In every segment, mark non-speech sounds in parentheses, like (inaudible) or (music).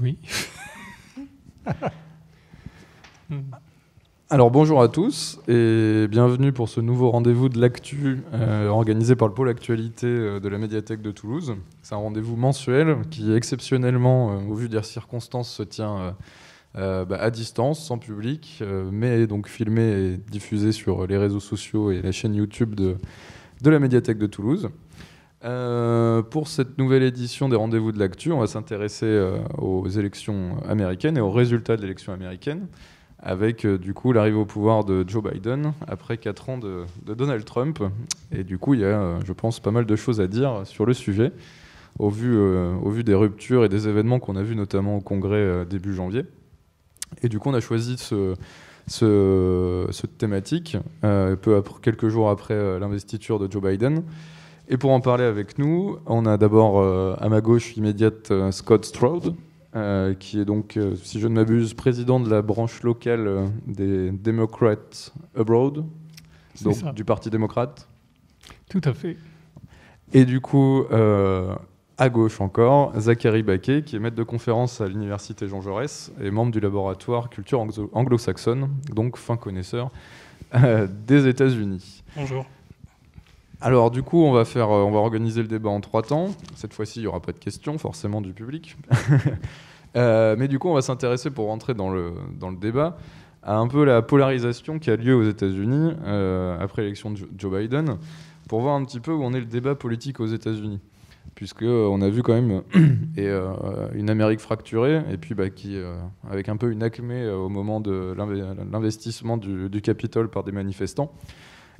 oui. (laughs) Alors bonjour à tous et bienvenue pour ce nouveau rendez-vous de l'actu organisé par le pôle actualité de la médiathèque de Toulouse. C'est un rendez-vous mensuel qui exceptionnellement, au vu des circonstances, se tient euh, bah, à distance, sans public, euh, mais donc filmé et diffusé sur les réseaux sociaux et la chaîne YouTube de la médiathèque de Toulouse. Euh, pour cette nouvelle édition des rendez-vous de l'actu, on va s'intéresser aux élections américaines et aux résultats de l'élection américaine, avec du coup l'arrivée au pouvoir de Joe Biden après 4 ans de, Donald Trump. Et du coup, il y a, je pense, pas mal de choses à dire sur le sujet, au vu, des ruptures et des événements qu'on a vus notamment au Congrès début janvier. Et du coup, on a choisi ce, ce, cette thématique euh, quelques jours après euh, l'investiture de Joe Biden. Et pour en parler avec nous, on a d'abord euh, à ma gauche immédiate Scott Stroud, qui est donc, si je ne m'abuse, président de la branche locale des Democrats Abroad, donc du Parti démocrate. Tout à fait. Et du coup, à gauche encore, Zachary Baquet, qui est maître de conférence à l'université Jean Jaurès et membre du laboratoire culture anglo-saxonne, donc fin connaisseur euh, des États-Unis. Bonjour. Alors du coup, on va faire, euh, on va organiser le débat en trois temps. Cette fois-ci, il n'y aura pas de questions forcément du public, (laughs) euh, mais du coup, on va s'intéresser pour rentrer dans le débat à un peu la polarisation qui a lieu aux États-Unis après l'élection de Joe Biden, pour voir un petit peu où en est le débat politique aux États-Unis puisqu'on a vu quand même (coughs) euh, une Amérique fracturée, et puis bah, euh, avec un peu une acmé euh, au moment de l'investissement du, Capitole par des manifestants.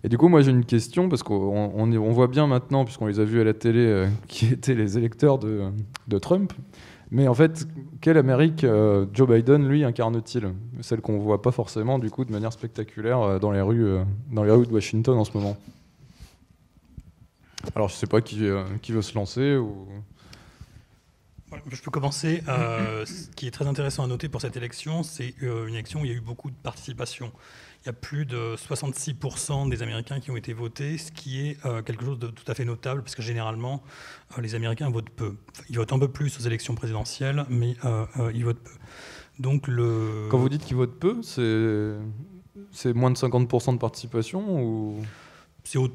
Et du coup, moi j'ai une question, parce qu'on on, voit bien maintenant, puisqu'on les a vus à la télé, (laughs) qui étaient les électeurs de, Trump. Mais en fait, quelle Amérique Joe Biden, lui, incarne-t-il? Celle qu'on voit pas forcément, du coup, de manière spectaculaire dans les rues, dans les rues de Washington en ce moment. Alors, je sais pas qui, euh, veut se lancer. Je peux commencer. Euh, ce qui est très intéressant à noter pour cette élection, c'est euh, une élection où il y a eu beaucoup de participation. Il y a plus de 66% des Américains qui ont été votés, ce qui est quelque chose de tout à fait notable, parce que généralement, les Américains votent peu. Ils votent un peu plus aux élections présidentielles, mais ils votent peu. Donc. Quand vous dites qu'ils votent peu, c'est moins de 50% de participation ou?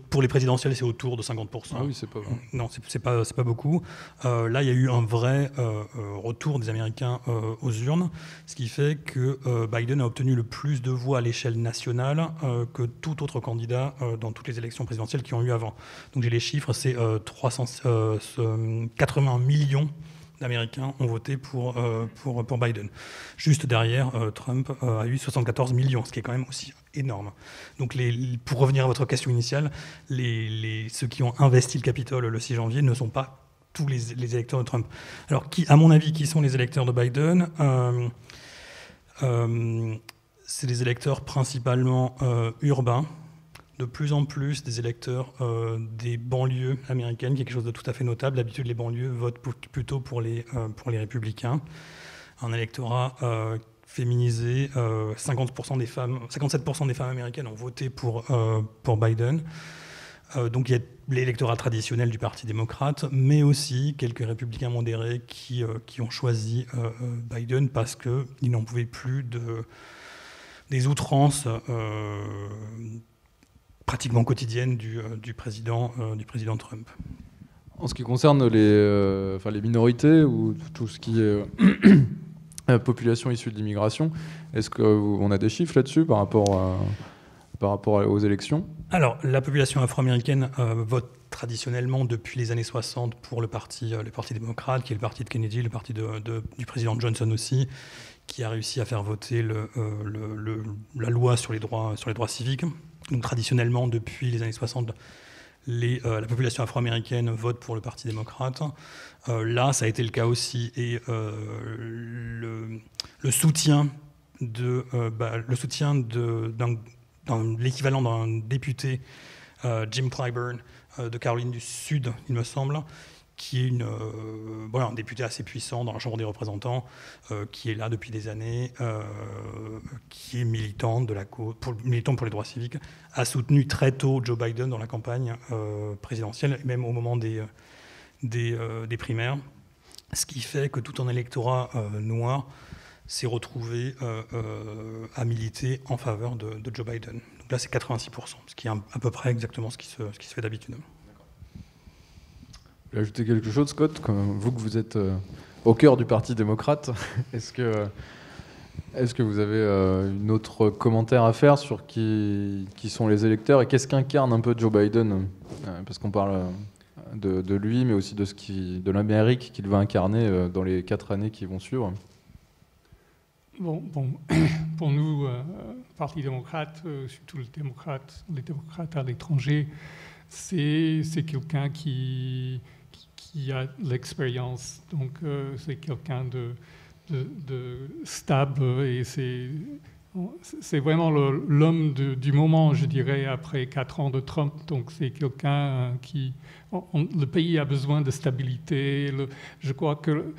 Pour les présidentielles, c'est autour de 50%. Ah oui, c'est pas Non, c'est pas, pas beaucoup. Euh, là, il y a eu un vrai euh, euh, retour des Américains aux urnes, ce qui fait que Biden a obtenu le plus de voix à l'échelle nationale que tout autre candidat dans toutes les élections présidentielles qui ont eu avant. Donc j'ai les chiffres, c'est 80 millions d'Américains ont voté pour, pour, pour Biden. Juste derrière, Trump a eu 74 millions, ce qui est quand même aussi énorme. Donc, pour revenir à votre question initiale, ceux qui ont investi le Capitole le 6 janvier ne sont pas tous les, électeurs de Trump. Alors, à mon avis, qui sont les électeurs de Biden euh, euh, C'est des électeurs principalement euh, urbains, de plus en plus des électeurs des banlieues américaines, quelque chose de tout à fait notable. D'habitude, les banlieues votent plutôt pour les, pour les républicains. Un électorat féminisé. 50% euh, des femmes, 57% des femmes américaines ont voté pour, euh, Biden. Euh, donc il y a l'électorat traditionnel du Parti démocrate, mais aussi quelques républicains modérés qui, ont choisi Biden parce qu'ils n'en pouvaient plus de, des outrances pratiquement quotidiennes du, du président, du président Trump. En ce qui concerne les, enfin, les minorités ou tout ce qui est (coughs) population issue de l'immigration. Est-ce qu'on a des chiffres là-dessus par rapport, par rapport aux élections? Alors, la population afro-américaine euh, vote traditionnellement depuis les années 60 pour le parti, euh, le parti démocrate, qui est le parti de Kennedy, le parti de, du président Johnson aussi, qui a réussi à faire voter le, euh, la loi sur les, droits, sur les droits civiques. Traditionnellement, depuis les années 60, les, la population afro-américaine vote pour le Parti démocrate. Euh, là, ça a été le cas aussi. Et euh, le, soutien de, euh, bah, le soutien de, l'équivalent d'un député, Jim Clyburn, de Caroline du Sud, il me semble, qui est une, un député assez puissant dans la Chambre des représentants, qui est là depuis des années, qui est militant, de la pour, militant pour les droits civiques, a soutenu très tôt Joe Biden dans la campagne présidentielle, même au moment des, euh, primaires. ce qui fait que tout un électorat noir s'est retrouvé à militer en faveur de, Joe Biden. Donc là, c'est 86%, ce qui est à peu près exactement ce qui se fait d'habitude. Ajouter quelque chose, Scott Vous que vous êtes au cœur du Parti démocrate, (laughs) est-ce que est-ce que vous avez euh, une autre commentaire à faire sur qui, qui sont les électeurs et qu'est-ce qu'incarne un peu Joe Biden euh, Parce qu'on parle euh, de, lui, mais aussi de, ce qui, de l'Amérique qu'il va incarner dans les quatre années qui vont suivre? Bon, bon (coughs) pour nous, Parti démocrate, surtout les démocrates, les démocrates à l'étranger, c'est quelqu'un qui, qui a l'expérience. Donc, c'est quelqu'un de de, stable et c'est c'est vraiment l'homme du moment, je dirais, après quatre ans de Trump. Donc c'est quelqu'un euh, qui... le pays a besoin de stabilité. je crois que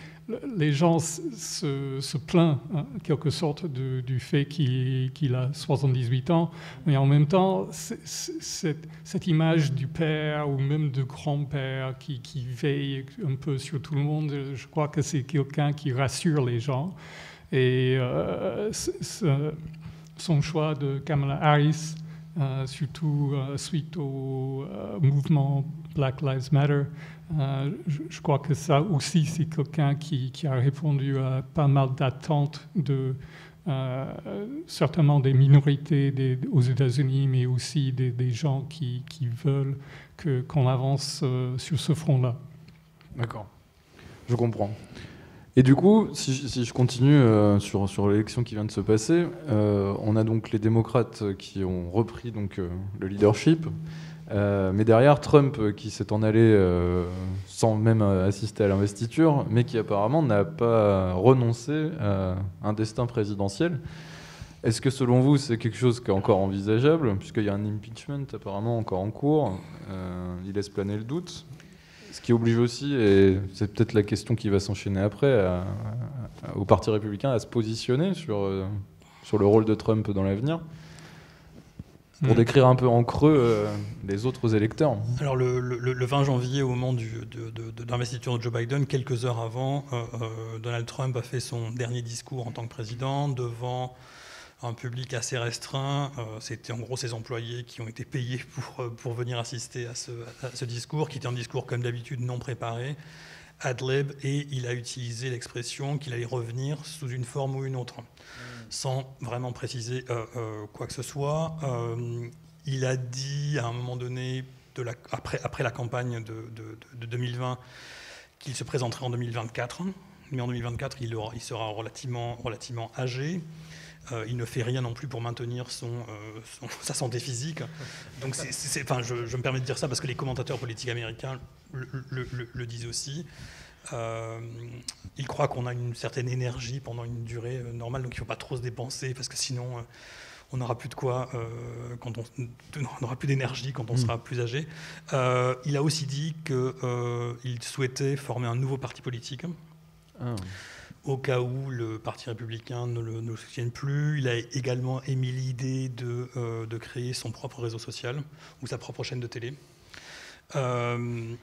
les gens se, plaignent, en quelque sorte, du fait qu'il a 78 ans. Mais en même temps, cette, image du père ou même du grand-père qui veille un peu sur tout le monde, je crois que c'est quelqu'un qui rassure les gens. Et euh, son choix de Kamala Harris, euh, surtout euh, suite au mouvement Black Lives Matter, je, crois que ça aussi, c'est quelqu'un qui, a répondu à pas mal d'attentes de certainement des minorités aux États-Unis, mais aussi des, gens qui, qui veulent qu'on avance sur ce front-là. D'accord, je comprends. Et du coup, si, je continue euh, sur, sur l'élection qui vient de se passer, euh, on a donc les démocrates qui ont repris donc, euh, le leadership, mais derrière Trump qui s'est en allé sans même assister à l'investiture, mais qui apparemment n'a pas renoncé à un destin présidentiel. Est-ce que selon vous c'est quelque chose qui est encore envisageable, puisqu'il y a un impeachment apparemment encore en cours, il laisse planer le doute ce qui oblige aussi, et c'est peut-être la question qui va s'enchaîner après, au Parti républicain à se positionner sur, euh, sur le rôle de Trump dans l'avenir pour hmm. décrire un peu en creux euh, les autres électeurs. Alors le, le, 20 janvier, au moment du, de, l'investiture de, Joe Biden, quelques heures avant, euh, Donald Trump a fait son dernier discours en tant que président devant un public assez restreint. Euh, c'était en gros ses employés qui ont été payés pour, euh, pour venir assister à ce, ce discours, qui était un discours comme d'habitude non préparé, ad lib, et il a utilisé l'expression qu'il allait revenir sous une forme ou une autre, sans vraiment préciser euh, quoi que ce soit. il a dit à un moment donné, de la, après, après la campagne de, de, de 2020, qu'il se présenterait en 2024, mais en 2024, il, aura, il sera relativement, relativement âgé. Euh, il ne fait rien non plus pour maintenir son, euh, (laughs) sa santé physique. Donc, enfin, je, me permets de dire ça parce que les commentateurs politiques américains le, disent aussi. Euh, ils croient qu'on a une certaine énergie pendant une durée normale, donc il ne faut pas trop se dépenser parce que sinon on n'aura plus de quoi quand (laughs) on n'aura plus d'énergie quand on hmm. sera plus âgé. il a aussi dit qu'il souhaitait former un nouveau parti politique. Ah au cas où le Parti républicain ne le, soutienne plus. Il a également émis l'idée de, euh, de, créer son propre réseau social ou sa propre chaîne de télé. Euh,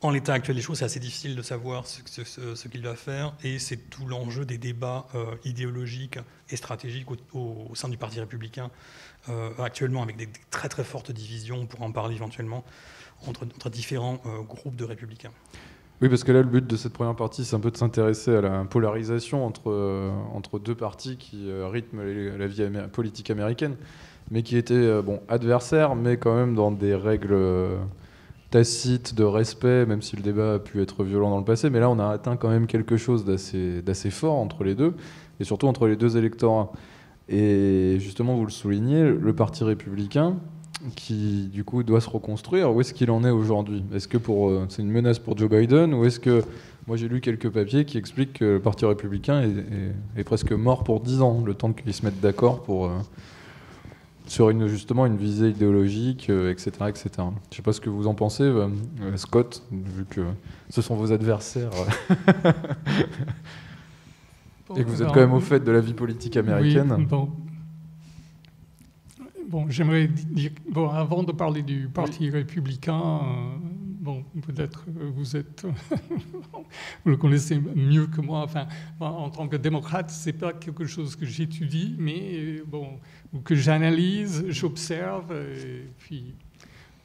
en l'état actuel des choses, c'est assez difficile de savoir ce, qu'il va faire et c'est tout l'enjeu des débats euh, idéologiques et stratégiques au, sein du Parti républicain actuellement avec des, très très fortes divisions, on pourra en parler éventuellement, entre différents groupes de républicains. Oui, parce que là, le but de cette première partie, c'est un peu de s'intéresser à la polarisation entre, euh, entre deux partis qui euh, rythment la vie politique américaine, mais qui étaient euh, bon, adversaires, mais quand même dans des règles tacites de respect, même si le débat a pu être violent dans le passé. Mais là, on a atteint quand même quelque chose d'assez fort entre les deux, et surtout entre les deux électorats. Et justement, vous le soulignez, le Parti républicain, qui du coup doit se reconstruire. Où est-ce qu'il en est aujourd'hui? Est-ce que pour euh, c'est une menace pour Joe Biden ou est-ce que moi j'ai lu quelques papiers qui expliquent que le Parti républicain est, presque mort pour 10 ans, le temps qu'ils se mettent d'accord pour euh, sur une, justement une visée idéologique, etc., euh, etc. Je ne sais pas ce que vous en pensez, Scott, vu que ce sont vos adversaires. (laughs) et que vous êtes quand même au fait de la vie politique américaine. Bon, j'aimerais dire, bon, avant de parler du Parti républicain, euh, bon, peut-être vous êtes, (laughs) vous le connaissez mieux que moi. Enfin, en tant que démocrate, c'est pas quelque chose que j'étudie, mais bon, que j'analyse, j'observe, et puis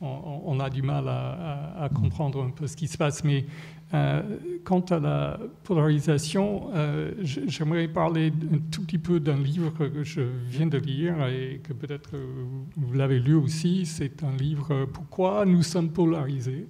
on, a du mal à, comprendre un peu ce qui se passe. Mais euh, quant à la polarisation, euh, j'aimerais parler un tout petit peu d'un livre que je viens de lire et que peut-être vous l'avez lu aussi. C'est un livre Pourquoi nous sommes polarisés?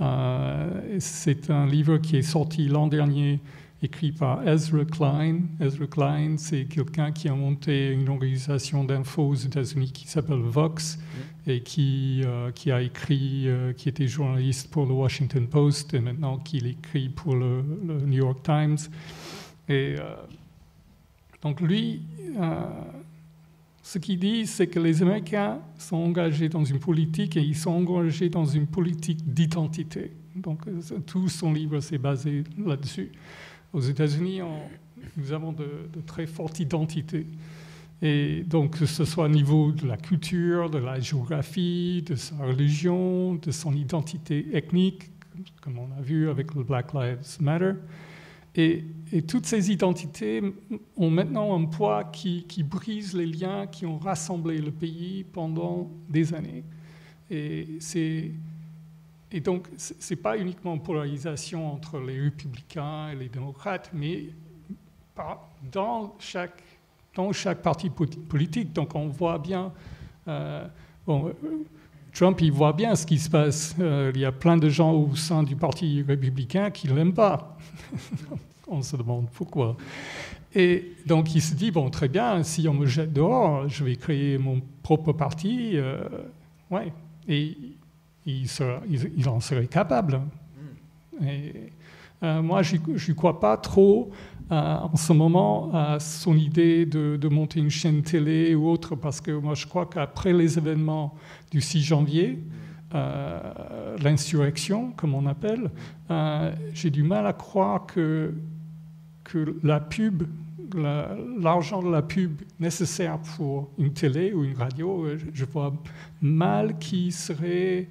Euh, c'est un livre qui est sorti l'an dernier écrit par Ezra Klein. Ezra Klein, c'est quelqu'un qui a monté une organisation d'info aux États-Unis qui s'appelle Vox mm. et qui, euh, qui a écrit, euh, qui était journaliste pour le Washington Post et maintenant qu'il écrit pour le, New York Times. Et euh, donc lui, ce qu'il dit, c'est que les Américains sont engagés dans une politique et ils sont engagés dans une politique d'identité. Donc tout son livre s'est basé là-dessus. Aux États-Unis, nous avons de, très fortes identités. Et donc, que ce soit au niveau de la culture, de la géographie, de sa religion, de son identité ethnique, comme on a vu avec le Black Lives Matter. Et, toutes ces identités ont maintenant un poids qui, qui, brise les liens qui ont rassemblé le pays pendant des années. Et c'est et donc, ce n'est pas uniquement polarisation entre les républicains et les démocrates, mais dans chaque, dans chaque parti politique. Donc, on voit bien. Euh, Trump, il voit bien ce qui se passe. Euh, il y a plein de gens au sein du Parti républicain qui ne l'aiment pas. (laughs) on se demande pourquoi. Et donc, il se dit bon, très bien, si on me jette dehors, je vais créer mon propre parti. Euh, ouais. Et il, en serait capable. Hmm. Et, euh, moi, je ne crois pas trop euh, en ce moment à son idée de, monter une chaîne télé ou autre, parce que moi, je crois qu'après les événements du 6 janvier, euh, l'insurrection, comme on appelle, j'ai du mal à croire que, que la pub, l'argent de la pub nécessaire pour une télé ou une radio, je vois mal qui serait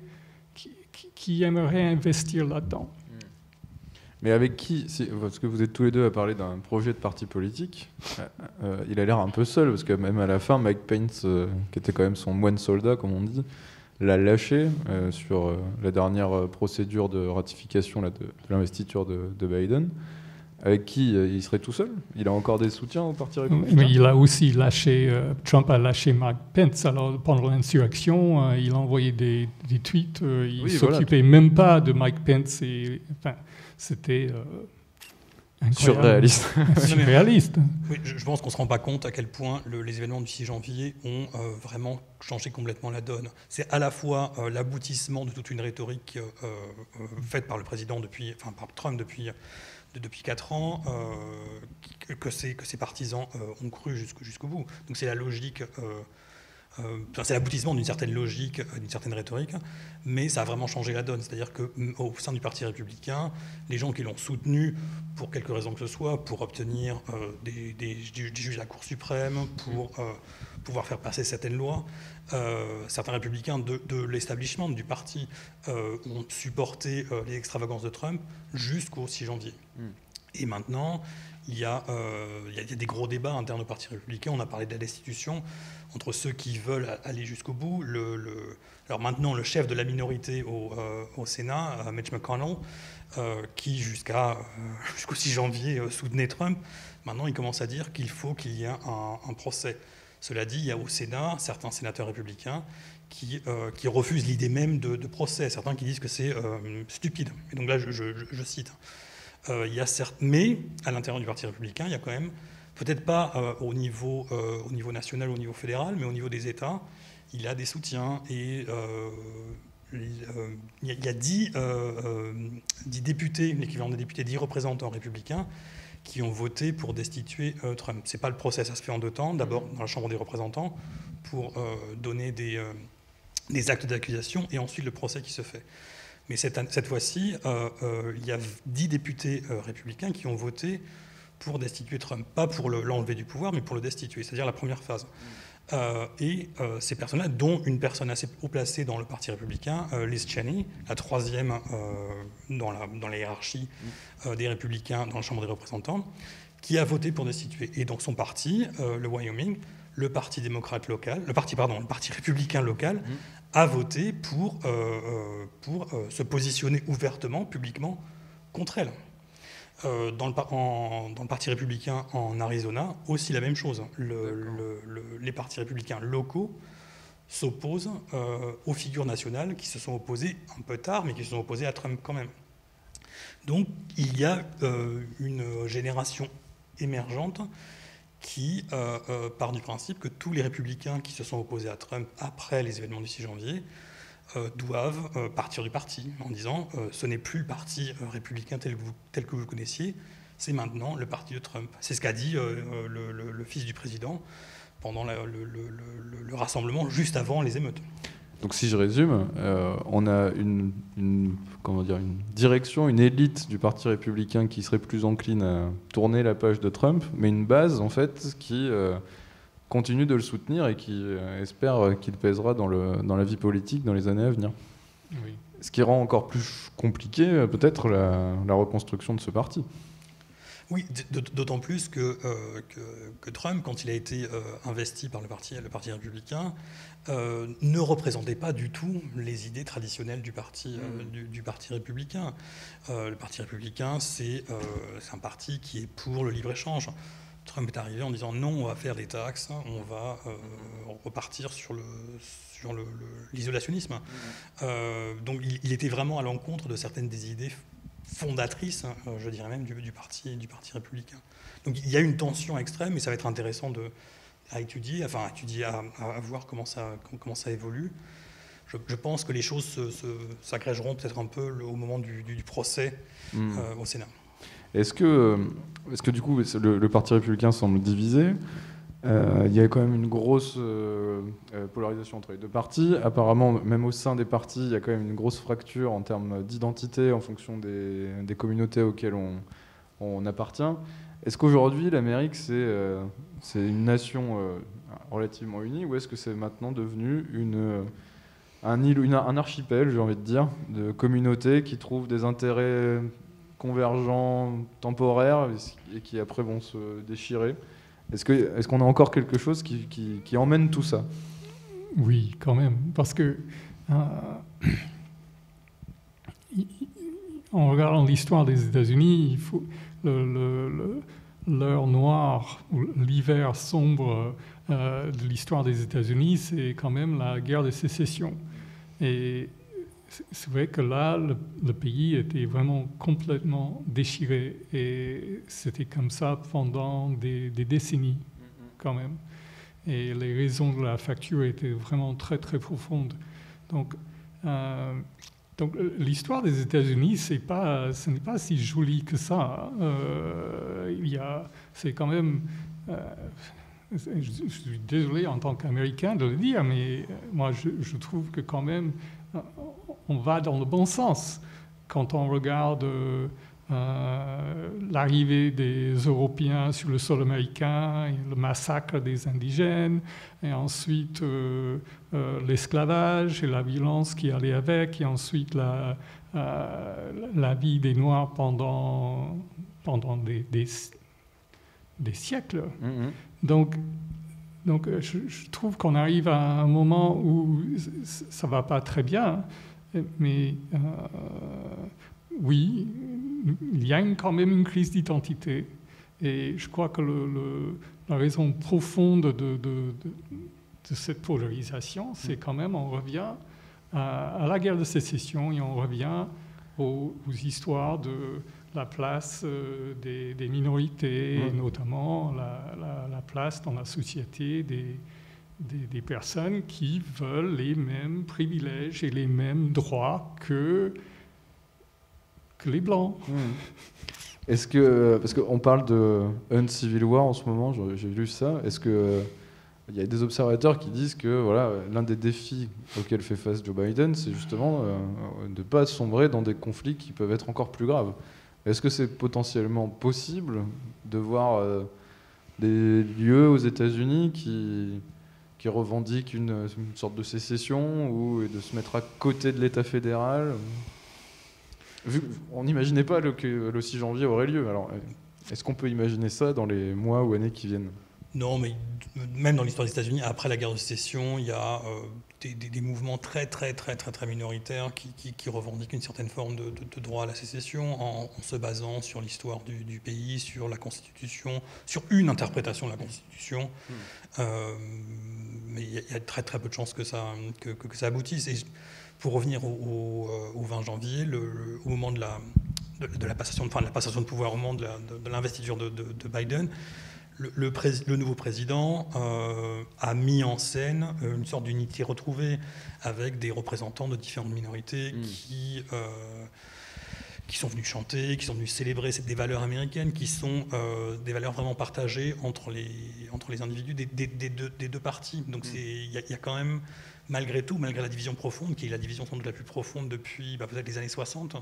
qui aimerait investir là-dedans. Hmm. Mais avec qui Parce que vous êtes tous les deux à parler d'un projet de parti politique. Euh, euh, il a l'air un peu seul, parce que même à la fin, Mike Pence, euh, qui était quand même son moine soldat, comme on dit, l'a lâché sur la dernière procédure de ratification là, de, l'investiture de, Biden avec qui euh, il serait tout seul? Il a encore des soutiens au Parti républicain? Mais il a aussi lâché, euh, Trump a lâché Mike Pence. Alors, pendant l'insurrection, euh, il a envoyé des, tweets, il ne s'occupait même pas de Mike Pence. Et, enfin, c'était surréaliste. (laughs) surréaliste. Oui, je, pense qu'on ne se rend pas compte à quel point les événements du 6 janvier ont vraiment changé complètement la donne. C'est à la fois l'aboutissement de toute une rhétorique faite par le président depuis, enfin par Trump depuis depuis 4 ans euh, que, ses, partisans euh, ont cru jusqu'au bout. Donc c'est la logique, euh, c'est l'aboutissement d'une certaine logique, d'une certaine rhétorique, mais ça a vraiment changé la donne. C'est-à-dire qu'au sein du Parti républicain, les gens qui l'ont soutenu, pour quelque raison que ce soit, pour obtenir des, des, juges de la Cour suprême, pour pouvoir faire passer certaines lois, certains républicains de, de l'establishment du parti ont supporté les extravagances de Trump jusqu'au 6 janvier. Hmm. Et maintenant, il y, a, euh, il, y a, des gros débats internes au Parti républicain. On a parlé de la destitution entre ceux qui veulent aller jusqu'au bout. Le, alors maintenant, le chef de la minorité au, euh, au Sénat, euh, Mitch McConnell, qui jusqu'à, (laughs) jusqu'au 6 janvier soutenait Trump, maintenant il commence à dire qu'il faut qu'il y ait un, procès. Cela dit, il y a au Sénat certains sénateurs républicains qui, qui refusent l'idée même de, procès, certains qui disent que c'est stupide. Et donc là, je, cite. Euh, il y a certes, mais à l'intérieur du Parti républicain, il y a quand même, peut-être pas euh, au, niveau, euh, au niveau national au niveau fédéral, mais au niveau des États, il y a des soutiens. Et il y a 10, députés, l'équivalent des députés, 10 représentants républicains qui ont voté pour destituer Trump. Ce n'est pas le procès, ça se fait en deux temps. D'abord dans la Chambre des représentants pour donner des, des actes d'accusation et ensuite le procès qui se fait. Mais cette, cette fois-ci, euh, euh, il y a dix députés euh, républicains qui ont voté pour destituer Trump. Pas pour l'enlever du pouvoir, mais pour le destituer, c'est-à-dire la première phase. Euh, et euh, ces personnes-là, dont une personne assez haut placée dans le Parti républicain, Liz Cheney, la troisième dans, la, dans la hiérarchie des républicains dans la Chambre des représentants, qui a voté pour destituer. Et donc son parti, le Wyoming, le Parti démocrate local, le Parti, pardon, le Parti républicain local, a voté pour, pour se positionner ouvertement, publiquement, contre elle. Euh, dans, le, dans, le, Parti républicain en Arizona, aussi la même chose. les partis républicains locaux s'opposent euh, aux figures nationales qui se sont opposées un peu tard, mais qui se sont opposées à Trump quand même. Donc il y a euh, une génération émergente qui part du principe que tous les républicains qui se sont opposés à Trump après les événements du 6 janvier doivent euh, partir du parti en disant euh, ce n'est plus le parti républicain tel que, vous, tel que vous connaissiez, c'est maintenant le parti de Trump. C'est ce qu'a dit le, fils du président pendant le, rassemblement juste avant les émeutes. Donc si je résume, on a une, comment dire, une direction, une élite du Parti républicain qui serait plus encline à tourner la page de Trump, mais une base en fait qui continue de le soutenir et qui euh, espère qu'il pèsera dans, le, dans la vie politique dans les années à venir. Ce qui rend encore plus compliqué euh, peut-être la, reconstruction de ce parti. Oui, d'autant plus que, euh, que, Trump, quand il a été investi par le parti, le parti républicain, ne représentait pas du tout les idées traditionnelles du parti, mm. du, parti républicain. le parti républicain, c'est un parti qui est pour le libre-échange. Trump est arrivé en disant non, on va faire des taxes, on va euh, repartir sur le sur l'isolationnisme. Le, euh, donc il, était vraiment à l'encontre de certaines des idées fondatrices, hein, je dirais même, du, parti, du parti républicain. Donc il y a une tension extrême et ça va être intéressant de, à étudier, enfin à étudier, à, voir comment ça, comment ça évolue. Je, pense que les choses s'agrégeront peut-être un peu au moment du, procès mmh. euh, au Sénat. Est-ce que, du coup le, Parti républicain semble divisé euh, il y a quand même une grosse euh, euh, polarisation entre les deux partis. Apparemment, même au sein des partis, il y a quand même une grosse fracture en termes d'identité en fonction des, communautés auxquelles on, appartient. Est-ce qu'aujourd'hui, l'Amérique, c'est une nation relativement unie ou est-ce que c'est maintenant devenu un, île, un archipel, j'ai envie de dire, de communautés qui trouvent des intérêts convergents temporaires et qui après vont se déchirer. Est-ce qu'on est a encore quelque chose qui, emmène tout ça? Oui, quand même. Parce que euh, en regardant l'histoire des États-Unis, l'heure noire, l'hiver sombre euh, de l'histoire des États-Unis, c'est quand même la guerre de sécession. Et c'est vrai que là, le, pays était vraiment complètement déchiré et c'était comme ça pendant des, décennies quand même. Et les raisons de la facture étaient vraiment très très profondes. Donc, euh, donc l'histoire des États-Unis, c'est pas, ce n'est pas si joli que ça. Euh, il y a, c'est quand même. Euh, je, suis désolé en tant qu'Américain de le dire, mais moi je, je trouve que quand même on va dans le bon sens quand on regarde euh, l'arrivée des Européens sur le sol américain, le massacre des indigènes, et ensuite euh, euh, l'esclavage et la violence qui allait avec, et ensuite la, la vie des Noirs pendant, pendant des, des, siècles. Mm-hmm. Donc, donc je, je trouve qu'on arrive à un moment où ça ne va pas très bien. Mais euh, oui, il y a quand même une crise d'identité. Et je crois que la raison profonde de, cette polarisation, c'est quand même, on revient à, la guerre de sécession et on revient aux, histoires de la place euh, des, minorités, et notamment la, place dans la société des, des, personnes qui veulent les mêmes privilèges et les mêmes droits que, les Blancs. Hmm. Est-ce que, parce qu'on parle de un-civil war en ce moment, j'ai lu ça, est-ce que il y a des observateurs qui disent que voilà, l'un des défis auxquels fait face Joe Biden, c'est justement euh, de ne pas sombrer dans des conflits qui peuvent être encore plus graves. Est-ce que c'est potentiellement possible de voir euh, des lieux aux États-Unis qui, qui revendique une, sorte de sécession ou de se mettre à côté de l'État fédéral On n'imaginait pas que le 6 janvier aurait lieu. Alors, est-ce qu'on peut imaginer ça dans les mois ou années qui viennent? Non, mais même dans l'histoire des États-Unis, après la guerre de sécession, il y a euh, des, mouvements très, très, très, très, très minoritaires qui, revendiquent une certaine forme de, droit à la sécession en, se basant sur l'histoire du, pays, sur la Constitution, sur une interprétation de la Constitution. Hmm. Euh, mais il y, a très, très peu de chances que ça, que, ça aboutisse. Et pour revenir au, 20 janvier, le, au moment de la, de, la passation, enfin, de la passation de pouvoir, au moment de l'investiture de, Biden, le, nouveau président euh, a mis en scène euh, une sorte d'unité retrouvée avec des représentants de différentes minorités hmm. qui, euh, qui sont venus chanter, qui sont venus célébrer des valeurs américaines, qui sont des valeurs vraiment partagées entre les, entre les individus des, deux, des deux, parties. Donc hmm. il y, a quand même, malgré tout, malgré la division profonde, qui est la division sans doute la plus profonde depuis bah, peut-être les années 60,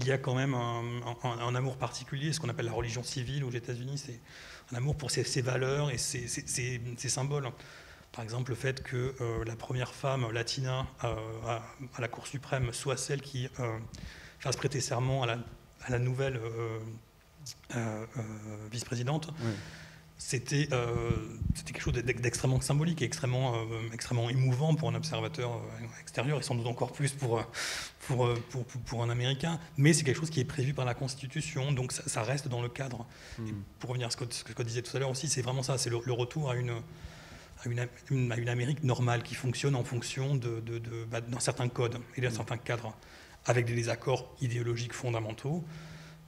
il y a quand même un, amour particulier, ce qu'on appelle la religion civile aux États-Unis, c'est un amour pour ses, valeurs et ses, symboles. Par exemple, le fait que euh, la première femme latina euh, à, la Cour suprême soit celle qui euh, fasse prêter serment à la, nouvelle vice-présidente. C'était quelque chose d'extrêmement symbolique et extrêmement, extrêmement émouvant pour un observateur extérieur et sans doute encore plus pour, euh, pour, pour, un Américain, mais c'est quelque chose qui est prévu par la Constitution, donc ça, reste dans le cadre. Hmm. pour revenir à ce que, ce que je disais tout à l'heure aussi, c'est vraiment ça, c'est le, retour à une, à une, une, Amérique normale qui fonctionne en fonction de, de, bah, d'un certain code et d'un hmm. certain cadre, avec des désaccords idéologiques fondamentaux,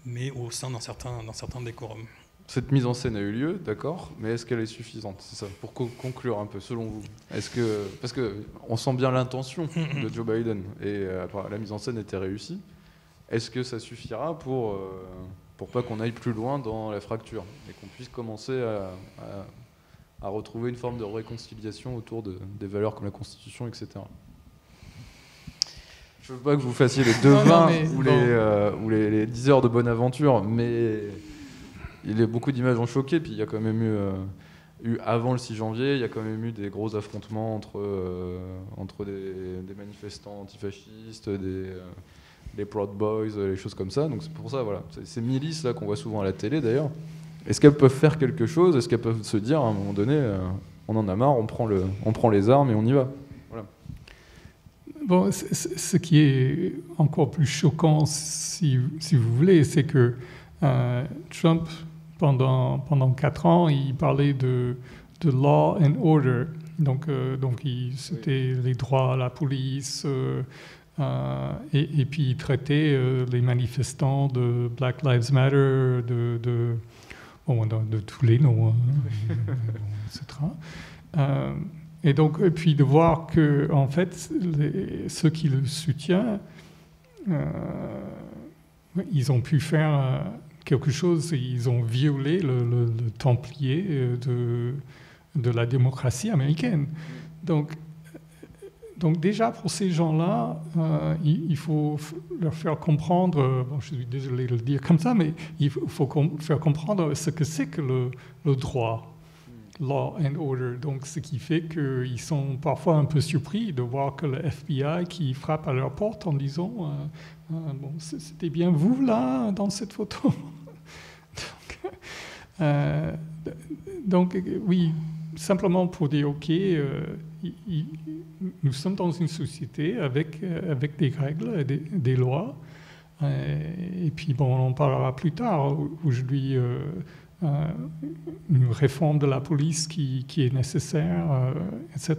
mais au sein d'un certain, d'un certain décorum. Cette mise en scène a eu lieu, d'accord, mais est-ce qu'elle est suffisante C'est ça, pour conclure un peu, selon vous? Est-ce que, parce que on sent bien l'intention de Joe Biden et euh, la mise en scène était réussie. Est-ce que ça suffira pour euh, pour pas qu'on aille plus loin dans la fracture et qu'on puisse commencer à, à, retrouver une forme de réconciliation autour de, des valeurs comme la Constitution, etc. Je veux pas que vous fassiez les deux vins ou, les, euh, ou les, les 10 heures de bonne aventure, mais il a beaucoup d'images ont choqué, puis il y a quand même eu, euh, eu, avant le 6 janvier, il y a quand même eu des gros affrontements entre, euh, entre des, manifestants antifascistes, des, euh, des Proud Boys, les choses comme ça. Donc c'est pour ça, voilà, ces milices là qu'on voit souvent à la télé d'ailleurs. Est-ce qu'elles peuvent faire quelque chose? Est-ce qu'elles peuvent se dire à un moment donné, on en a marre, on prend, le, on prend les armes et on y va? Bon, ce qui est encore plus choquant, si, si vous voulez, c'est que Trump pendant, pendant quatre ans, il parlait de, de law and order. Donc, euh, donc c'était les droits à la police. Euh, euh, et, puis il traitait les manifestants de Black Lives Matter, de, de, de, tous les noms, hein, (laughs) etc. et donc, et puis de voir que, en fait, ceux qui le soutiennent, ils ont pu faire quelque chose, ils ont violé le, templier euh, de, de, la démocratie américaine. Donc, donc déjà, pour ces gens-là, euh, il, faut leur faire comprendre, bon, je suis désolé de le dire comme ça, mais il faut, faire comprendre ce que c'est que le, droit, law and order. Donc, ce qui fait qu'ils sont parfois un peu surpris de voir que le FBI qui frappe à leur porte en disant, euh, bon, c'était bien vous là, dans cette photo? (laughs) Euh, donc, oui, simplement pour dire, OK, euh, nous sommes dans une société avec, euh, avec des règles, des, des lois. et puis, bon, on en parlera plus tard. Aujourd'hui, une réforme de la police qui, qui est nécessaire, etc.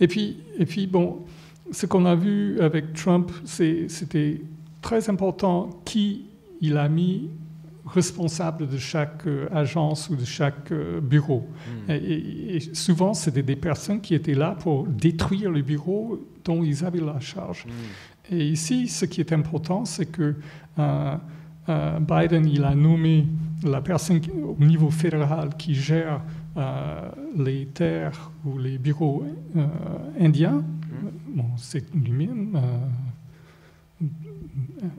Et puis, et puis, bon, ce qu'on a vu avec Trump, c'était très important qui il a mis responsable de chaque euh, agence ou de chaque euh, bureau. Hmm. Et, souvent, c'était des personnes qui étaient là pour détruire le bureau dont ils avaient la charge. Hmm. Et ici, ce qui est important, c'est que euh, Biden, il a nommé la personne au niveau fédéral qui gère les terres ou les bureaux indiens. Hmm. Bon, c'est lui-même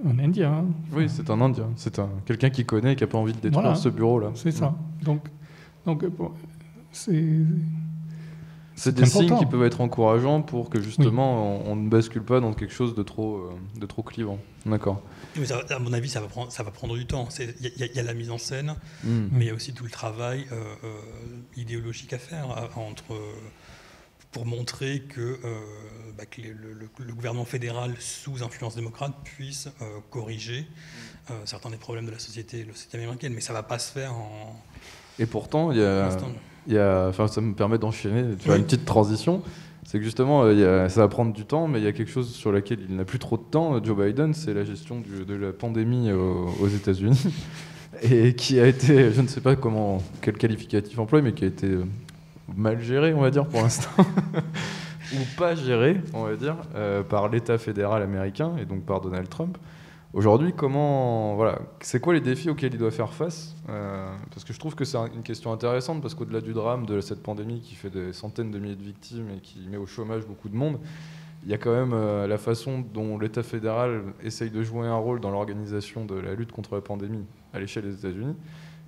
un Indien. Oui, c'est un Indien. C'est un, quelqu'un qui connaît et qui n'a pas envie de détruire ce bureau-là. C'est ça. Donc, donc c'est c'est des signes qui peuvent être encourageants pour que justement on, ne bascule pas dans quelque chose de trop, euh, de trop clivant. D'accord. À mon avis, ça va prendre, ça va prendre du temps. Il y, a la mise en scène, hmm. mais il y a aussi tout le travail euh, euh, idéologique à faire entre, pour montrer que, bah, le, gouvernement fédéral sous influence démocrate puisse corriger certains des problèmes de la société, la société américaine. Mais ça ne va pas se faire en. Et pourtant, il y a enfin, ça me permet d'enchaîner, une petite transition. C'est que justement, euh, ça va prendre du temps, mais il y a quelque chose sur laquelle il n'a plus trop de temps, Joe Biden, c'est la gestion de la pandémie aux, États-Unis, (laughs) et qui a été, je ne sais pas comment, quel qualificatif employer, mais qui a été euh, mal géré, on va dire, pour l'instant, (laughs) ou pas géré, on va dire, euh, par l'État fédéral américain, et donc par Donald Trump. Aujourd'hui, comment, voilà, c'est quoi les défis auxquels il doit faire face euh, Parce que je trouve que c'est une question intéressante, parce qu'au-delà du drame de cette pandémie qui fait des centaines de milliers de victimes et qui met au chômage beaucoup de monde, il y a quand même euh, la façon dont l'État fédéral essaye de jouer un rôle dans l'organisation de la lutte contre la pandémie à l'échelle des États-Unis.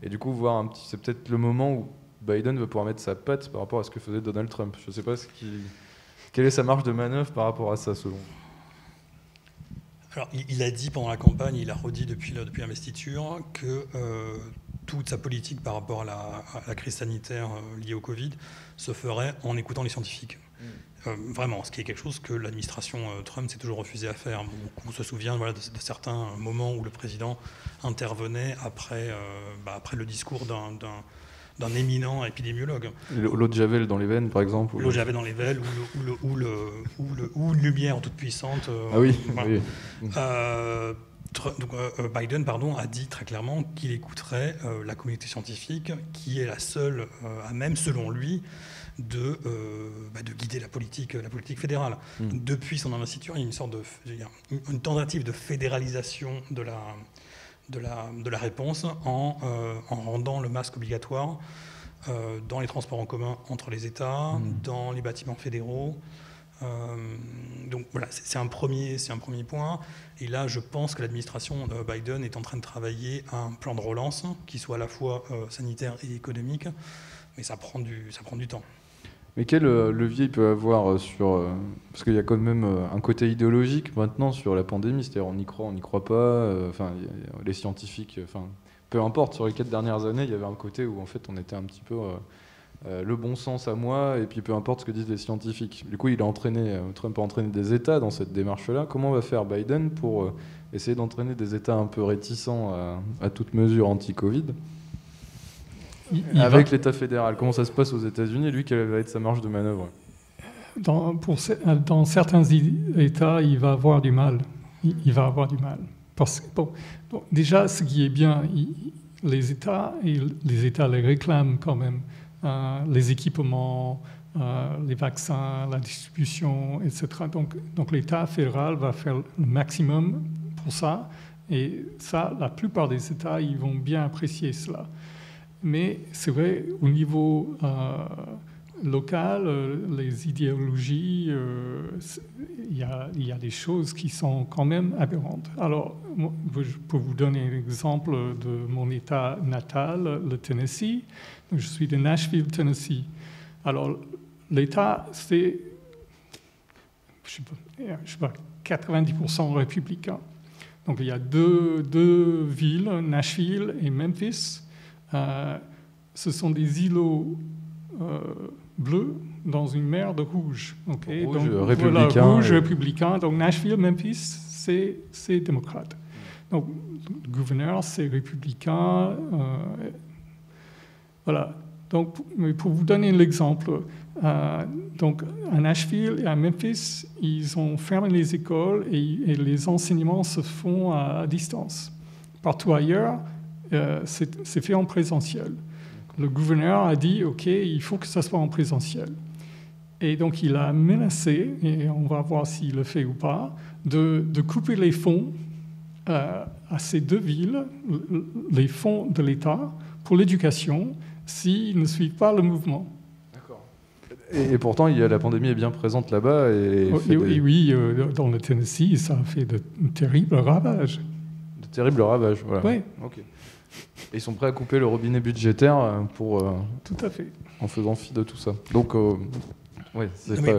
Et du coup, voir un petit, c'est peut-être le moment où Biden va pouvoir mettre sa patte par rapport à ce que faisait Donald Trump. Je ne sais pas quelle est sa marge de manœuvre par rapport à ça, selon vous? Alors, il, a dit pendant la campagne, il a redit depuis, depuis l'investiture, que euh, toute sa politique par rapport à la, crise sanitaire euh, liée au Covid se ferait en écoutant les scientifiques. Mm. Euh, vraiment, ce qui est quelque chose que l'administration Trump s'est toujours refusé à faire. on se souvient voilà, de, certains moments où le président intervenait après, bah, après le discours d'un d'un éminent épidémiologue. L'eau de Javel dans les veines, par exemple L'eau de Javel dans les veines, ou, le, ou, le, ou, le, ou, une lumière toute puissante. Euh, ah oui, (laughs) euh, euh, Biden pardon, a dit très clairement qu'il écouterait la communauté scientifique, qui est la seule à même, selon lui, de, bah, de guider la politique, la politique fédérale. Hmm. Depuis son investiture, il y a une sorte de une tentative de fédéralisation de la, de la, de la réponse en, euh, en, rendant le masque obligatoire euh, dans les transports en commun entre les États, mmh. dans les bâtiments fédéraux. Euh, donc voilà, c'est un, premier, un premier point. Et là, je pense que l'administration Biden est en train de travailler à un plan de relance qui soit à la fois sanitaire et économique, mais ça prend du, ça prend du temps. Mais quel euh, levier il peut avoir euh, sur... Euh, parce qu'il y a quand même un côté idéologique maintenant sur la pandémie, c'est-à-dire on y croit, on n'y croit pas, enfin les scientifiques, enfin peu importe, sur les quatre dernières années, il y avait un côté où en fait on était un petit peu le bon sens à moi, et puis peu importe ce que disent les scientifiques. Du coup, il a entraîné, Trump a entraîné des États dans cette démarche-là. Comment va faire Biden pour essayer d'entraîner des États un peu réticents à toute mesure anti-Covid? Avec l'État fédéral. Comment ça se passe aux États-Unis Lui, quelle va être sa marge de manœuvre dans, pour, dans certains États, il va avoir du mal. Il, va avoir du mal. Parce, bon, déjà, ce qui est bien, les États, et les États les réclament quand même, euh, les équipements, euh, les vaccins, la distribution, etc. Donc, donc l'État fédéral va faire le maximum pour ça. Et ça, la plupart des États, ils vont bien apprécier cela. Mais c'est vrai, au niveau euh, local, euh, les idéologies, euh, il y, a des choses qui sont quand même aberrantes. Alors, je peux vous donner un exemple de mon état natal, le Tennessee. Je suis de Nashville, Tennessee. Alors, l'État, c'est, je ne sais pas, 90% républicain. Donc, il y a deux, deux villes, Nashville et Memphis ce sont des îlots euh, bleus dans une mer de rouge. rouge donc, républicain. rouge républicain. Donc Nashville, Memphis, c'est démocrate. Donc le gouverneur, c'est républicain. Euh, voilà. Donc, pour vous donner l'exemple, donc à Nashville et à Memphis, ils ont fermé les écoles et, les enseignements se font à distance. Partout ailleurs, euh, c'est fait en présentiel. Le gouverneur a dit, OK, il faut que ça soit en présentiel. Et donc il a menacé, et on va voir s'il le fait ou pas, de, couper les fonds euh, à ces deux villes, les fonds de l'État pour l'éducation, s'ils ne suivent pas le mouvement. Et, pourtant, il y a, la pandémie est bien présente là-bas. Et, oui, euh, dans le Tennessee, ça a fait de terribles ravages terrible ravage. Voilà. Oui. Et ils sont prêts à couper le robinet budgétaire euh, pour, euh, tout à fait. en faisant fi de tout ça. Donc, euh,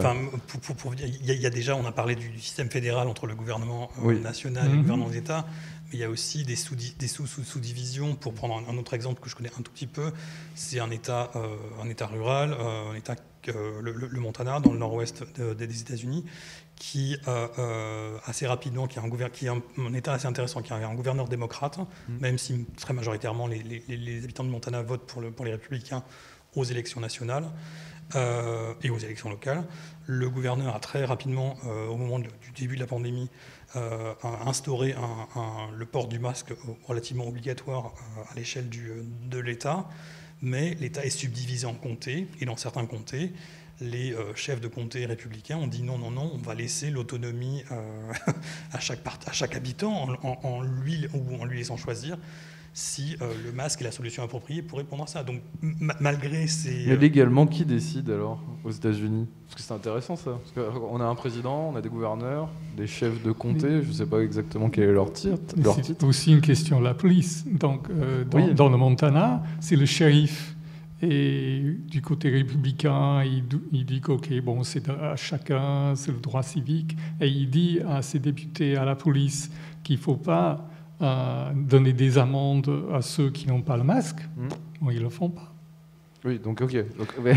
pas- pour, pour- pour dire, il y, a- il y a déjà, on a parlé du, du système fédéral entre le gouvernement euh, Oui. national et Mhm. le gouvernement des États, mais il y a aussi des sous des sous, sous, sous-divisions. Pour prendre un, un autre exemple que je connais un tout petit peu, c'est un État, euh, un État rural, euh, un État le, le- le Montana, dans le nord-ouest de- de- des États-Unis, qui euh, euh, assez rapidement, qui est un, qui est un, un État assez intéressant, qui a un gouverneur démocrate, Mhm. même si très majoritairement les, les- les- les habitants de Montana votent pour, le, pour les républicains aux élections nationales euh, et aux élections locales. Le gouverneur a très rapidement, euh, au moment de- du début de la pandémie, instauré le port du masque relativement obligatoire à l'échelle de l'État, mais l'État est subdivisé en comtés, et dans certains comtés, les euh, chefs de comté républicains ont dit non, non, non, on va laisser l'autonomie euh, (laughs) à, chaque part- à chaque habitant en, en- en lui, ou en lui laissant choisir si euh, le masque est la solution appropriée pour répondre à ça. Donc, ma- malgré ces... Mais légalement, qui décide alors aux États-Unis? Parce que c'est intéressant ça. Parce qu'on a un président, on a des gouverneurs, des chefs de comté, je ne sais pas exactement quel est leur titre. C'est titre. aussi une question de la police. Donc, euh, dans, Oui. dans le Montana, c'est le shérif. Et du côté républicain, il, dit qu'ok, bon, c'est à chacun, c'est le droit civique. Et il dit à ses députés, à la police, qu'il ne faut pas euh, donner des amendes à ceux qui n'ont pas le masque. Hmm. Bon, ils ne le font pas. Oui, donc ok. (laughs) (laughs) Mais-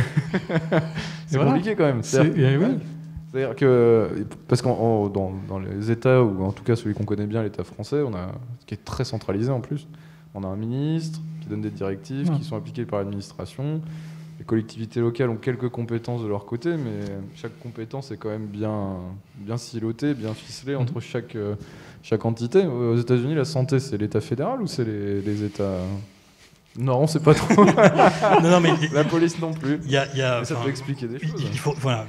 c'est voilà. compliqué quand même. C'est-à-dire- eh. C'est-à-dire que, parce que dans, dans les États, ou en tout cas celui qu'on connaît bien, l'État français, on a, qui est très centralisé en plus, on a un ministre qui donne des directives Ouais. qui sont appliquées par l'administration. Les collectivités locales ont quelques compétences de leur côté, mais chaque compétence est quand même bien, bien silotée, bien ficelée Mhm. entre chaque, euh, chaque entité. Aux États-Unis, la santé, c'est l'État fédéral ou c'est les, les États? Non, on sait pas trop. (laughs) Non, non, mais la police non plus. y a... y ça peut expliquer des choses. Il faut, voilà,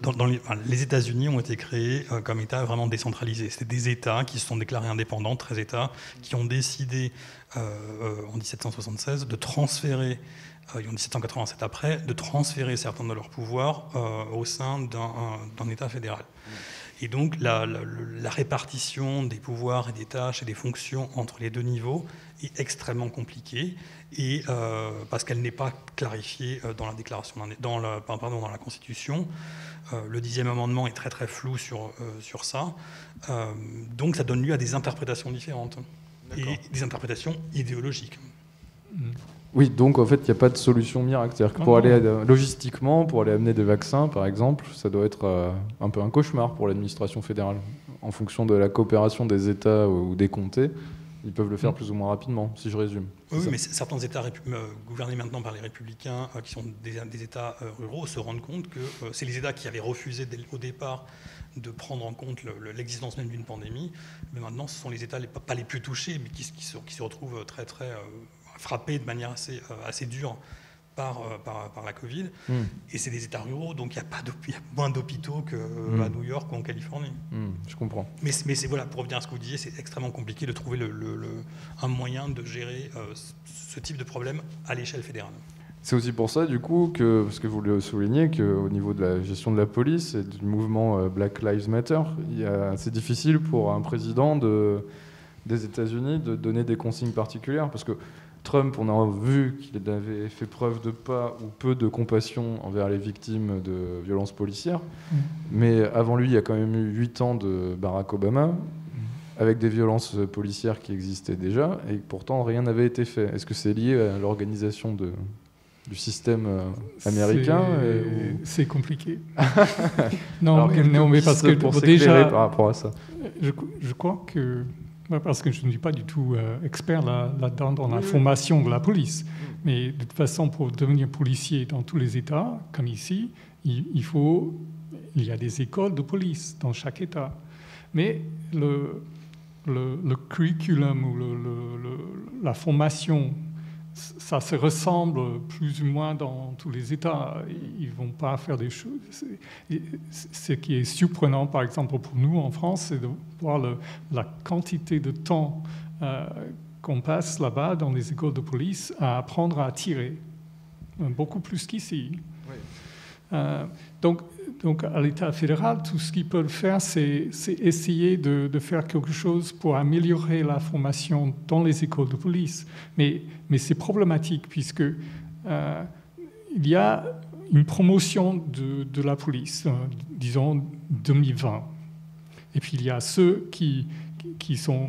dans, dans les, enfin, les États-Unis ont été créés euh, comme États vraiment décentralisés. C'était des États qui se sont déclarés indépendants, 13 États, qui ont décidé en 1776 de transférer, euh, et en 1787 après, de transférer certains de leurs pouvoirs euh, au sein d'un État fédéral. Et donc la, répartition des pouvoirs et des tâches et des fonctions entre les deux niveaux est extrêmement compliquée et euh, parce qu'elle n'est pas clarifiée euh, dans la déclaration dans la, pardon, dans la Constitution. Euh, le dixième amendement est très très flou sur, euh, sur ça. Euh, donc ça donne lieu à des interprétations différentes et des interprétations idéologiques. Mm. Oui, donc en fait, il n'y a pas de solution miracle. C'est-à-dire que pour non. aller logistiquement, pour aller amener des vaccins, par exemple, ça doit être euh, un peu un cauchemar pour l'administration fédérale. En fonction de la coopération des États ou des comtés, ils peuvent le faire Mm. plus ou moins rapidement, si je résume. Oui, ça. mais certains États euh, gouvernés maintenant par les républicains, euh, qui sont des, des États euh, ruraux, se rendent compte que euh, c'est les États qui avaient refusé dès au départ de prendre en compte le- le- l'existence même d'une pandémie. Mais maintenant, ce sont les États les, pas les plus touchés, mais qui, se, qui se retrouvent très, très euh, frappés de manière assez, euh, assez dure par, euh, par, par la Covid. Mm. Et c'est des États ruraux, donc il y a, pas y a moins d'hôpitaux qu'à Mm. New York ou en Californie. Mm, je comprends. Mais, c'est- mais c'est voilà, pour revenir à ce que vous disiez, c'est extrêmement compliqué de trouver le, le- le- un moyen de gérer euh, ce type de problème à l'échelle fédérale. C'est aussi pour ça, du coup, que, parce que vous le soulignez, qu'au niveau de la gestion de la police et du mouvement euh, Black Lives Matter, c'est difficile pour un président de, des États-Unis de donner des consignes particulières. Parce que Trump, on a vu qu'il avait fait preuve de pas ou peu de compassion envers les victimes de violences policières. Mm. Mais avant lui, il y a quand même eu 8 ans de Barack Obama, avec des violences policières qui existaient déjà, et pourtant rien n'avait été fait. Est-ce que c'est lié à l'organisation de, du système euh, américain C'est- et- C'est compliqué. (laughs) non, Alors, mais, non, mais parce que pour déjà, par rapport à ça. je, je crois que, parce que je ne suis pas du tout euh, expert là- là-dedans dans la formation de la police, mais de toute façon, pour devenir policier dans tous les États, comme ici, il, il faut, il y a des écoles de police dans chaque État, mais le, le, le curriculum ou le- le- le- la formation ça se ressemble plus ou moins dans tous les États. Ils ne vont pas faire des choses. Ce qui est surprenant, par exemple, pour nous en France, c'est de voir le- la quantité de temps euh, qu'on passe là-bas dans les écoles de police à apprendre à tirer. Beaucoup plus qu'ici. Oui. Euh, donc, donc à l'État fédéral, tout ce qu'ils peuvent faire, c'est essayer de, faire quelque chose pour améliorer la formation dans les écoles de police. Mais, c'est problématique puisque euh, il y a une promotion de, la police, euh, disons 2020. Et puis il y a ceux qui, euh,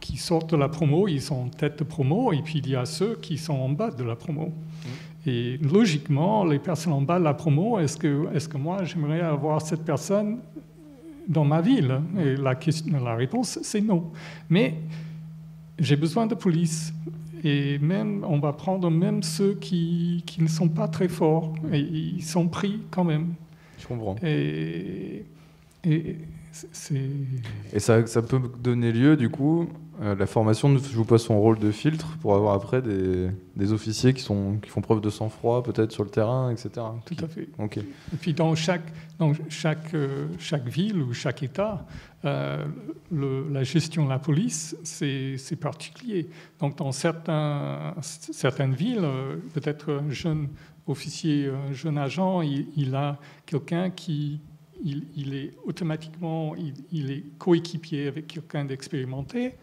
qui sortent de la promo, ils sont en tête de promo, et puis il y a ceux qui sont en bas de la promo. Et logiquement, les personnes en bas de la promo, est-ce que, est que moi, j'aimerais avoir cette personne dans ma ville? Et la, question, la réponse, c'est non. Mais j'ai besoin de police. Et même, on va prendre même ceux qui, qui ne sont pas très forts. Et ils sont pris quand même. Je comprends. Et, et et ça, ça, peut donner lieu, du coup, euh, la formation ne joue pas son rôle de filtre pour avoir après des, des officiers qui, sont, qui font preuve de sang-froid, peut-être sur le terrain, etc. Tout à fait. Et puis dans chaque, dans chaque, euh, chaque ville ou chaque État, euh, le, la gestion de la police, c'est particulier. Donc dans certains, certaines villes, peut-être un jeune officier, un jeune agent, il, il a quelqu'un qui il, est automatiquement il, est coéquipier avec quelqu'un d'expérimenté.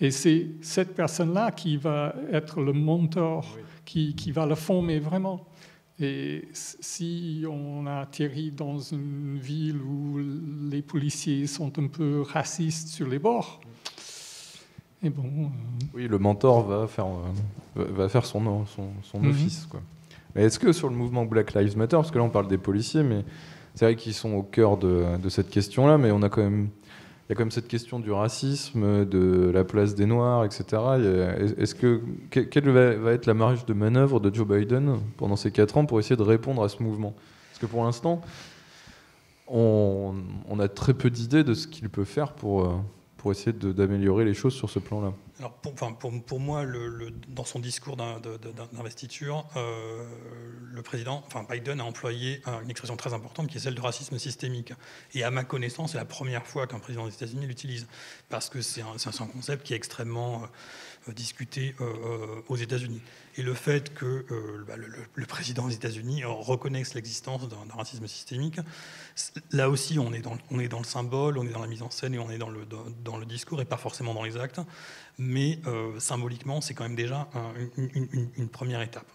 Et c'est cette personne-là qui va être le mentor, qui, qui, va le former vraiment. Et si on atterrit dans une ville où les policiers sont un peu racistes sur les bords, et bon. Euh, oui, le mentor va faire, euh, va faire son, son, son mhm. office. Quoi. Mais est-ce que sur le mouvement Black Lives Matter, parce que là on parle des policiers, mais c'est vrai qu'ils sont au cœur de, cette question-là, mais on a quand même, il y a quand même cette question du racisme, de la place des Noirs, etc. Est-ce que quelle va être la marge de manœuvre de Joe Biden pendant ces quatre ans pour essayer de répondre à ce mouvement? Parce que pour l'instant, on, on, a très peu d'idées de ce qu'il peut faire pour, euh, pour essayer d'améliorer les choses sur ce plan-là alors pour, pour, pour moi, le, dans son discours d'investiture, euh, le président, enfin Biden, a employé une expression très importante qui est celle de racisme systémique. Et à ma connaissance, c'est la première fois qu'un président des États-Unis l'utilise, parce que c'est un, un, concept qui est extrêmement euh, discuté euh, aux États-Unis. Et le fait que bah, le, président des États-Unis reconnaisse l'existence d'un racisme systémique, là aussi, on est, dans, le symbole, on est dans la mise en scène et on est dans le, discours et pas forcément dans les actes mais euh, symboliquement, c'est quand même déjà une, première étape.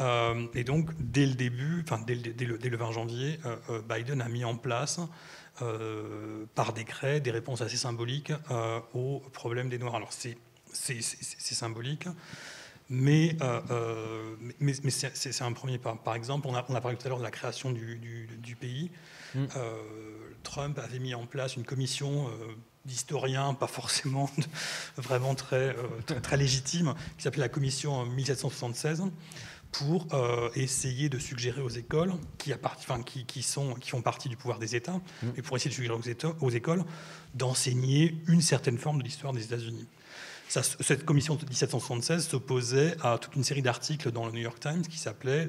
Euh, et donc, dès le début, enfin, dès, le, 20 janvier, euh, Biden a mis en place, par décret, des réponses assez symboliques aux problèmes des Noirs. Alors, c'est symbolique. Mais, mais, c'est un premier pas. Par exemple, on a, on a, parlé tout à l'heure de la création du, pays. Mm. Trump avait mis en place une commission d'historiens, pas forcément vraiment très, euh, très, légitime, qui s'appelait la commission 1776 pour euh, essayer de suggérer aux écoles qui, enfin, qui, qui, sont, qui font partie du pouvoir des États, mmh. et pour essayer de suggérer aux, aux écoles d'enseigner une certaine forme de l'histoire des États-Unis. Cette commission de 1776 s'opposait à toute une série d'articles dans le New York Times qui s'appelait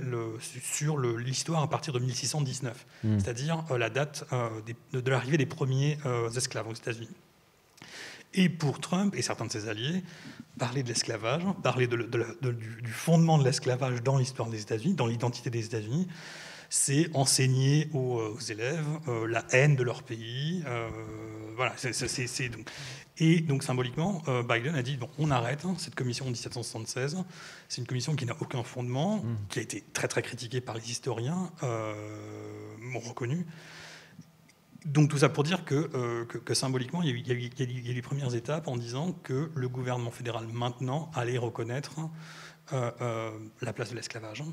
sur l'histoire à partir de 1619, mmh. c'est-à-dire euh, la date de l'arrivée des premiers esclaves aux États-Unis. Et pour Trump et certains de ses alliés, parler de l'esclavage, parler de, du, fondement de l'esclavage dans l'histoire des États-Unis, dans l'identité des États-Unis, c'est enseigner aux, élèves euh, la haine de leur pays. Euh, voilà, c'est, donc. Et donc symboliquement, euh, Biden a dit bon, on arrête hein, cette commission de 1776. C'est une commission qui n'a aucun fondement, mmh. qui a été très très critiquée par les historiens, m'ont reconnu. Donc tout ça pour dire que, euh, que, symboliquement, il y, a eu, les premières étapes en disant que le gouvernement fédéral maintenant allait reconnaître euh, euh, la place de l'esclavage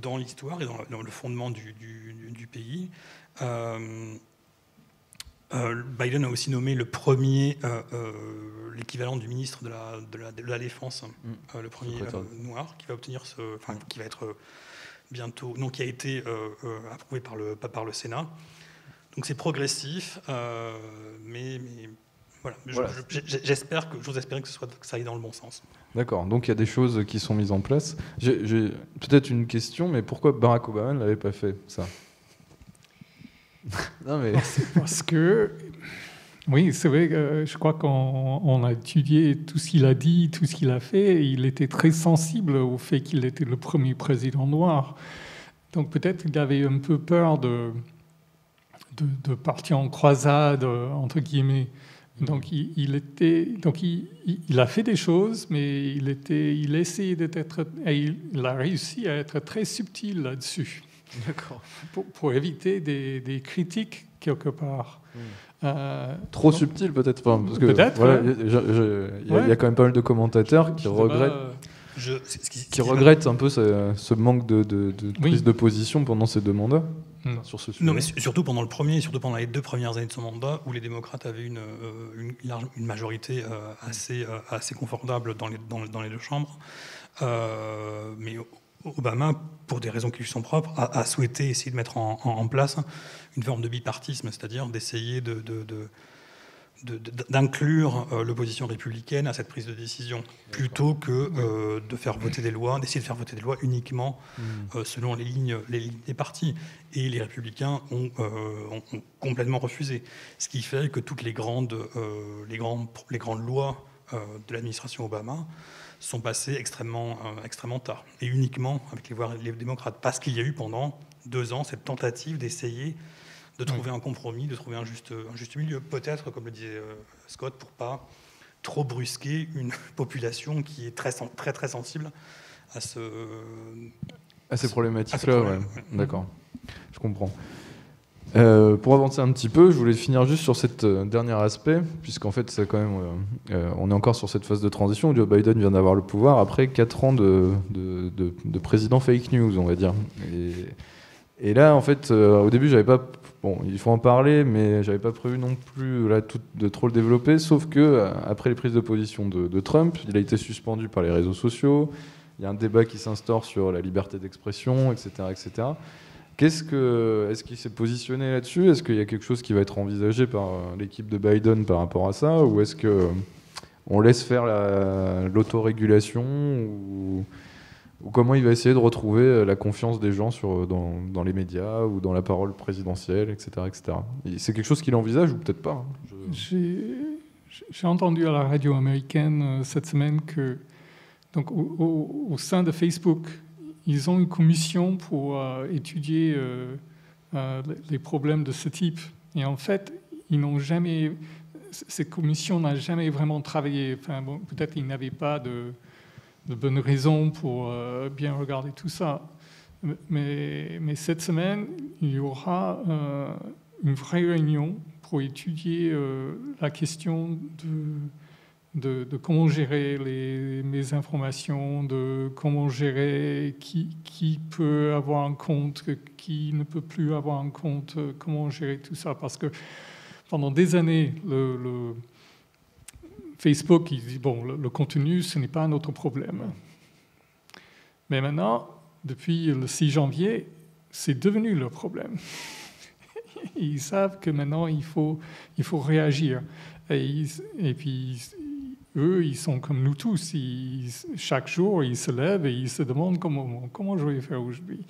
dans l'histoire et dans, le fondement du, pays. Biden a aussi nommé le premier, l'équivalent du ministre de la, de la, Défense, mmh. le premier noir, qui va obtenir ce, enfin, qui va être bientôt, non, qui a été approuvé par le, par le Sénat. Donc c'est progressif, euh, mais, voilà. J'espère que, j'ose espérer que, ce soit, que ça aille dans le bon sens. D'accord, donc il y a des choses qui sont mises en place. J'ai peut-être une question, mais pourquoi Barack Obama ne l'avait pas fait, ça? (laughs) Non mais... (laughs) Parce que... Oui, c'est vrai, que je crois qu'on a étudié tout ce qu'il a dit, tout ce qu'il a fait, et il était très sensible au fait qu'il était le premier président noir. donc peut-être qu'il avait un peu peur de, de, partir en croisade, entre guillemets. Donc, il, était, donc il, il, a fait des choses, mais il, était, il essayait d'être. Il, il a réussi à être très subtil là-dessus. D'accord. Pour, pour, éviter des, des, critiques quelque part. Hmm. Euh, Trop subtil peut-être. parce que peut-être. Il y, a quand même pas mal de commentateurs qui regrettent. Je, qui, regrette un peu ce, manque de, de, prise de position pendant ces deux mandats sur ce sujet. Non, mais surtout pendant le premier, surtout pendant les deux premières années de son mandat, où les démocrates avaient une, euh, une, majorité euh, assez, euh, assez confortable dans les, dans, les deux chambres. mais Obama, pour des raisons qui lui sont propres, a, souhaité essayer de mettre en, en, place une forme de bipartisme, c'est-à-dire d'essayer de, de d'inclure euh, l'opposition républicaine à cette prise de décision, plutôt que euh, de faire voter des lois, d'essayer de faire voter des lois uniquement hmm. euh, selon les lignes, les lignes des partis. Et les républicains ont, complètement refusé. Ce qui fait que toutes les grandes, les grandes, les grandes lois de l'administration Obama sont passées extrêmement, extrêmement tard, et uniquement avec les, voix, les démocrates, parce qu'il y a eu pendant deux ans cette tentative d'essayer de trouver un compromis, de trouver un juste, un juste milieu. Peut-être, comme le disait euh, Scott, pour pas trop brusquer une (laughs) population qui est très, très, très sensible à, ce, à ces problématiques-là. D'accord, je comprends. Euh, pour avancer un petit peu, je voulais finir juste sur cet euh, dernier aspect, puisqu'en fait, c'est quand même, on est encore sur cette phase de transition où Joe Biden vient d'avoir le pouvoir après 4 ans de, de, de, président fake news, on va dire. Et, et là, en fait, au début, j'avais pas Bon, il faut en parler, mais j'avais pas prévu non plus de trop le développer, sauf que euh, après les prises de position de, Trump, il a été suspendu par les réseaux sociaux, il y a un débat qui s'instaure sur la liberté d'expression, etc. etc. Qu'est-ce que, est-ce qu'il s'est positionné là-dessus? Est-ce qu'il y a quelque chose qui va être envisagé par euh, l'équipe de Biden par rapport à ça? Ou est-ce que on laisse faire l'autorégulation ou comment il va essayer de retrouver euh, la confiance des gens sur, euh, dans, les médias ou dans la parole présidentielle, etc. etc. C'est quelque chose qu'il envisage ou peut-être pas hein, J'ai entendu à la radio américaine euh, cette semaine que donc, au, sein de Facebook, ils ont une commission pour étudier les problèmes de ce type. Et en fait, ils n'ont jamais, cette commission n'a jamais vraiment travaillé. Enfin, peut-être qu'ils n'avaient pas de de bonnes raisons pour euh, bien regarder tout ça. Mais, cette semaine, il y aura euh, une vraie réunion pour étudier euh, la question de, comment gérer les, mes informations, de comment gérer qui, peut avoir un compte, qui ne peut plus avoir un compte, comment gérer tout ça. Parce que pendant des années, le Facebook, il dit, bon, le, contenu, ce n'est pas notre problème. Mais maintenant, depuis le 6 janvier, c'est devenu leur problème. (laughs) Ils savent que maintenant, il faut, il faut réagir. Et, puis, eux, ils sont comme nous tous. chaque jour, ils se lèvent et ils se demandent comment, comment je vais faire aujourd'hui.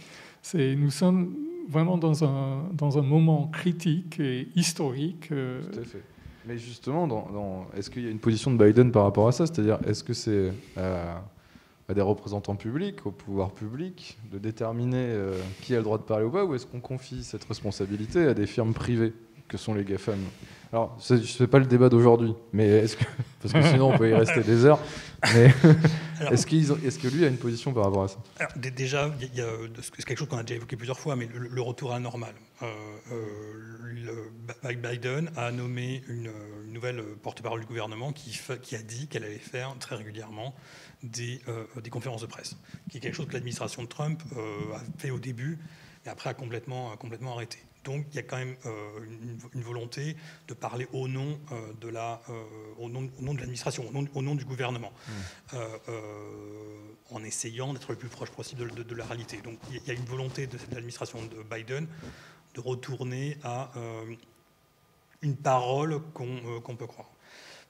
Nous sommes vraiment dans un, dans un moment critique et historique. Euh, Tout à fait. Mais justement, est-ce qu'il y a une position de Biden par rapport à ça? C'est-à-dire, est-ce que c'est euh, à des représentants publics, au pouvoir public, de déterminer euh, qui a le droit de parler ou pas, ou est-ce qu'on confie cette responsabilité à des firmes privées que sont les GAFAM? Alors, je ne fais pas le débat d'aujourd'hui, mais est-ce que (laughs) parce que sinon on peut y rester des heures. Mais (laughs) est-ce, est que lui a une position par rapport à ça? Alors, Déjà, il y a, c'est quelque chose qu'on a déjà évoqué plusieurs fois, mais le, retour à la normale. Euh, euh, Biden a nommé une, nouvelle porte-parole du gouvernement qui, qui a dit qu'elle allait faire très régulièrement des, euh, des, conférences de presse, qui est quelque chose que l'administration de Trump a fait au début, mais après a complètement, complètement arrêté. Donc il y a quand même euh, une, volonté de parler au nom, euh, de, la, euh, au nom, de l'administration, au, nom, du gouvernement, mmh. en essayant d'être le plus proche possible de, la réalité. Donc il y a une volonté de l'administration de Biden de retourner à une parole qu'on peut croire.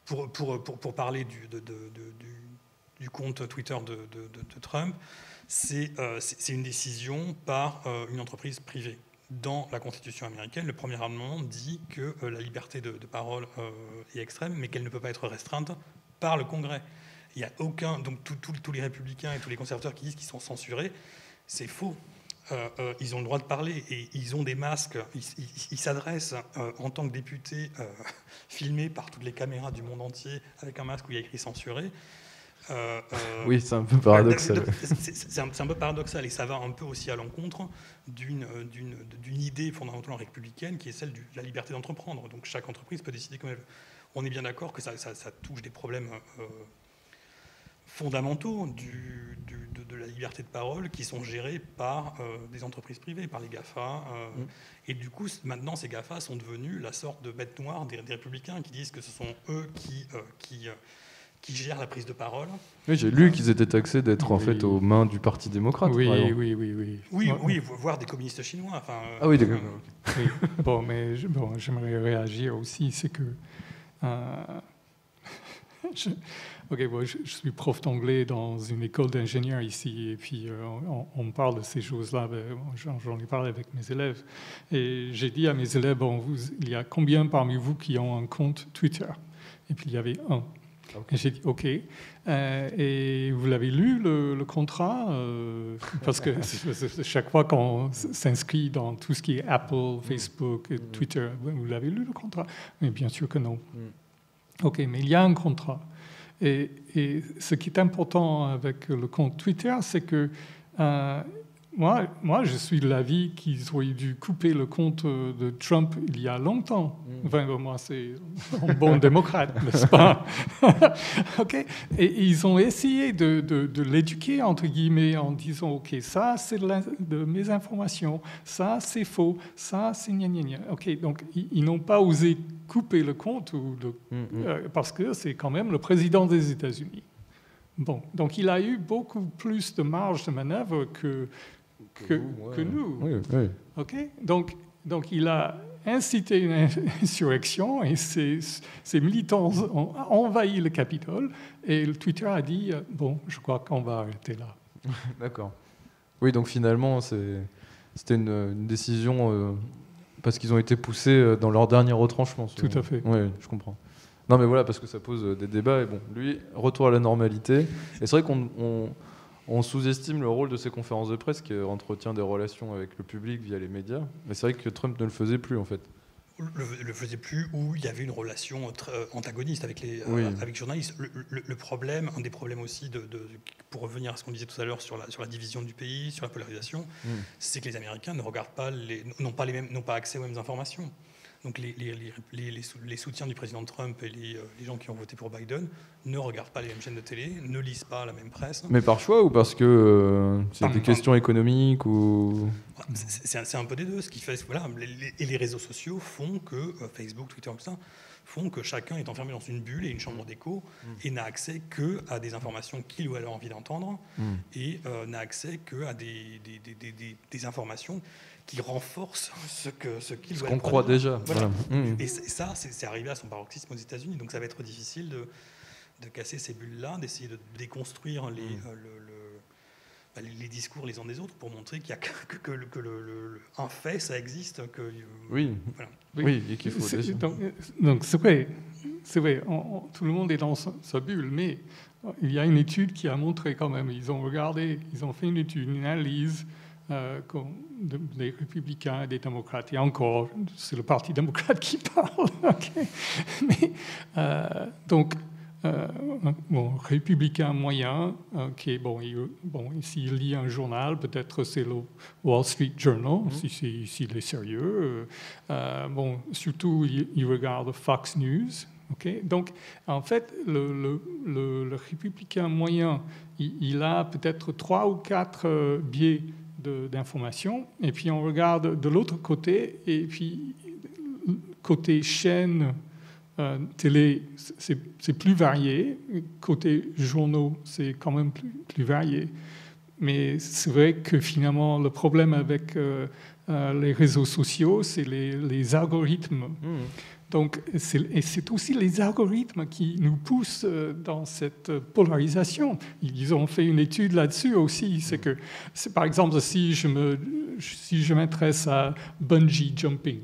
Pour, pour, pour, parler du, du, compte Twitter de, Trump, c'est une décision par une entreprise privée dans la Constitution américaine, le premier amendement dit que euh, la liberté de, parole euh, est extrême, mais qu'elle ne peut pas être restreinte par le Congrès. Il n'y a aucun. Donc, tous les républicains et tous les conservateurs qui disent qu'ils sont censurés, c'est faux. ils ont le droit de parler et ils ont des masques. Ils s'adressent en tant que députés (laughs) filmés par toutes les caméras du monde entier avec un masque où il y a écrit censuré. Euh, euh, oui, c'est un peu paradoxal. C'est un, peu paradoxal et ça va un peu aussi à l'encontre d'une idée fondamentalement républicaine qui est celle de la liberté d'entreprendre. Donc chaque entreprise peut décider comme elle veut. On est bien d'accord que ça, touche des problèmes euh, fondamentaux du, de, la liberté de parole qui sont gérés par des entreprises privées, par les GAFA. Mm. Et du coup, maintenant, ces GAFA sont devenus la sorte de bête noire des, républicains qui disent que ce sont eux qui... qui qui gère la prise de parole. Oui, j'ai lu qu'ils étaient taxés d'être en fait aux mains du Parti démocrate. Oui, oui, oui, oui. Oui, oui, voire des communistes chinois. Enfin, euh, ah oui, d'accord. oui. Bon, mais bon, j'aimerais réagir aussi, c'est que. Euh, (laughs) je, ok, bon, je, suis prof d'anglais dans une école d'ingénieurs ici, et puis euh, on, parle de ces choses-là. Ben, j'en ai parlé avec mes élèves, et j'ai dit à mes élèves bon, vous, il y a combien parmi vous qui ont un compte Twitter? Et puis il y avait un. J'ai dit OK. Euh, et vous l'avez lu, le, contrat euh, (laughs) Parce que chaque fois qu'on s'inscrit dans tout ce qui est Apple, mm. Facebook, mm. Twitter, vous l'avez lu, le contrat? Mais bien sûr que non. Mm. OK, mais il y a un contrat. Et, et, ce qui est important avec le compte Twitter, c'est que euh, moi, moi, je suis de l'avis qu'ils auraient dû couper le compte de Trump il y a longtemps. Mm. Enfin, moi, c'est un bon (laughs) démocrate, n'est-ce pas? (laughs) Ok. Et ils ont essayé de, de, l'éduquer, entre guillemets, en disant Ok, ça, c'est de, mes informations, ça, c'est faux, ça, c'est gna gna gna. Ok, donc ils, n'ont pas osé couper le compte ou mm, mm. Euh, parce que c'est quand même le président des États-Unis. Bon, donc il a eu beaucoup plus de marge de manœuvre que que, nous. Ok? Donc, donc il a incité une (laughs) insurrection et ses, militants ont envahi le Capitole et le Twitter a dit euh, bon, je crois qu'on va arrêter là. (laughs) D'accord. Oui, donc finalement, c'était une, décision euh, parce qu'ils ont été poussés euh, dans leur dernier retranchement. Tout à fait. Oui, je comprends. Non, mais voilà, parce que ça pose des débats. Et bon, lui, retour à la normalité. Et c'est vrai qu'on on sous-estime le rôle de ces conférences de presse qui entretient des relations avec le public via les médias. Mais c'est vrai que Trump ne le faisait plus en fait. Le, le faisait plus où il y avait une relation euh, antagoniste avec les euh, avec journalistes. Le, problème, un des problèmes aussi, de, pour revenir à ce qu'on disait tout à l'heure sur la, sur la division du pays, sur la polarisation, hmm. c'est que les Américains ne regardent pas les, n'ont pas les mêmes, n'ont pas accès aux mêmes informations. Donc les, les, soutiens du président Trump et euh, les, gens qui ont voté pour Biden ne regardent pas les mêmes chaînes de télé, ne lisent pas la même presse. Mais par choix ou parce que euh, c'est des questions économiques ou c'est un, peu des deux. Ce qui fait, voilà, et les réseaux sociaux font que euh, Facebook, Twitter, tout ça, font que chacun est enfermé dans une bulle et une chambre d'écho mm. et n'a accès que à des informations qu'il ou elle a envie d'entendre mm. et n'a accès que à des, des, des informations qui renforce ce que ce qu'il qu'on croit déjà. Mmh. Et ça, c'est arrivé à son paroxysme aux États-Unis. Donc ça va être difficile de, de casser ces bulles-là, d'essayer de déconstruire les, mmh. euh, le, bah, les, discours les uns des autres pour montrer qu'il y a que, que, que le, un fait, ça existe. Que, euh, oui. oui. et qu'il faut Donc c'est vrai, c'est vrai tout le monde est dans sa, bulle, mais il y a une étude qui a montré quand même, ils ont regardé, ils ont fait une étude, une analyse euh, des républicains et des démocrates. Et encore, c'est le Parti démocrate qui parle. (laughs) Mais, euh, donc, euh, bon, républicain moyen, ok, bon, il, bon, s'il lit un journal, peut-être c'est le Wall Street Journal, mm-hmm. s'il est sérieux. Bon, surtout, il, regarde Fox News. ok Donc, en fait, le, le, le, républicain moyen, il, il a peut-être trois ou quatre biais d'informations. Et puis on regarde de l'autre côté, et puis côté chaîne euh, télé, c'est plus varié. Côté journaux, c'est quand même plus, plus varié. Mais c'est vrai que finalement, le problème avec euh, euh, les réseaux sociaux, c'est les, les, algorithmes. Mmh. Donc, c'est aussi les algorithmes qui nous poussent euh, dans cette polarisation. Ils ont fait une étude là-dessus aussi. C'est que, par exemple, si je me, si m'intéresse à bungee jumping,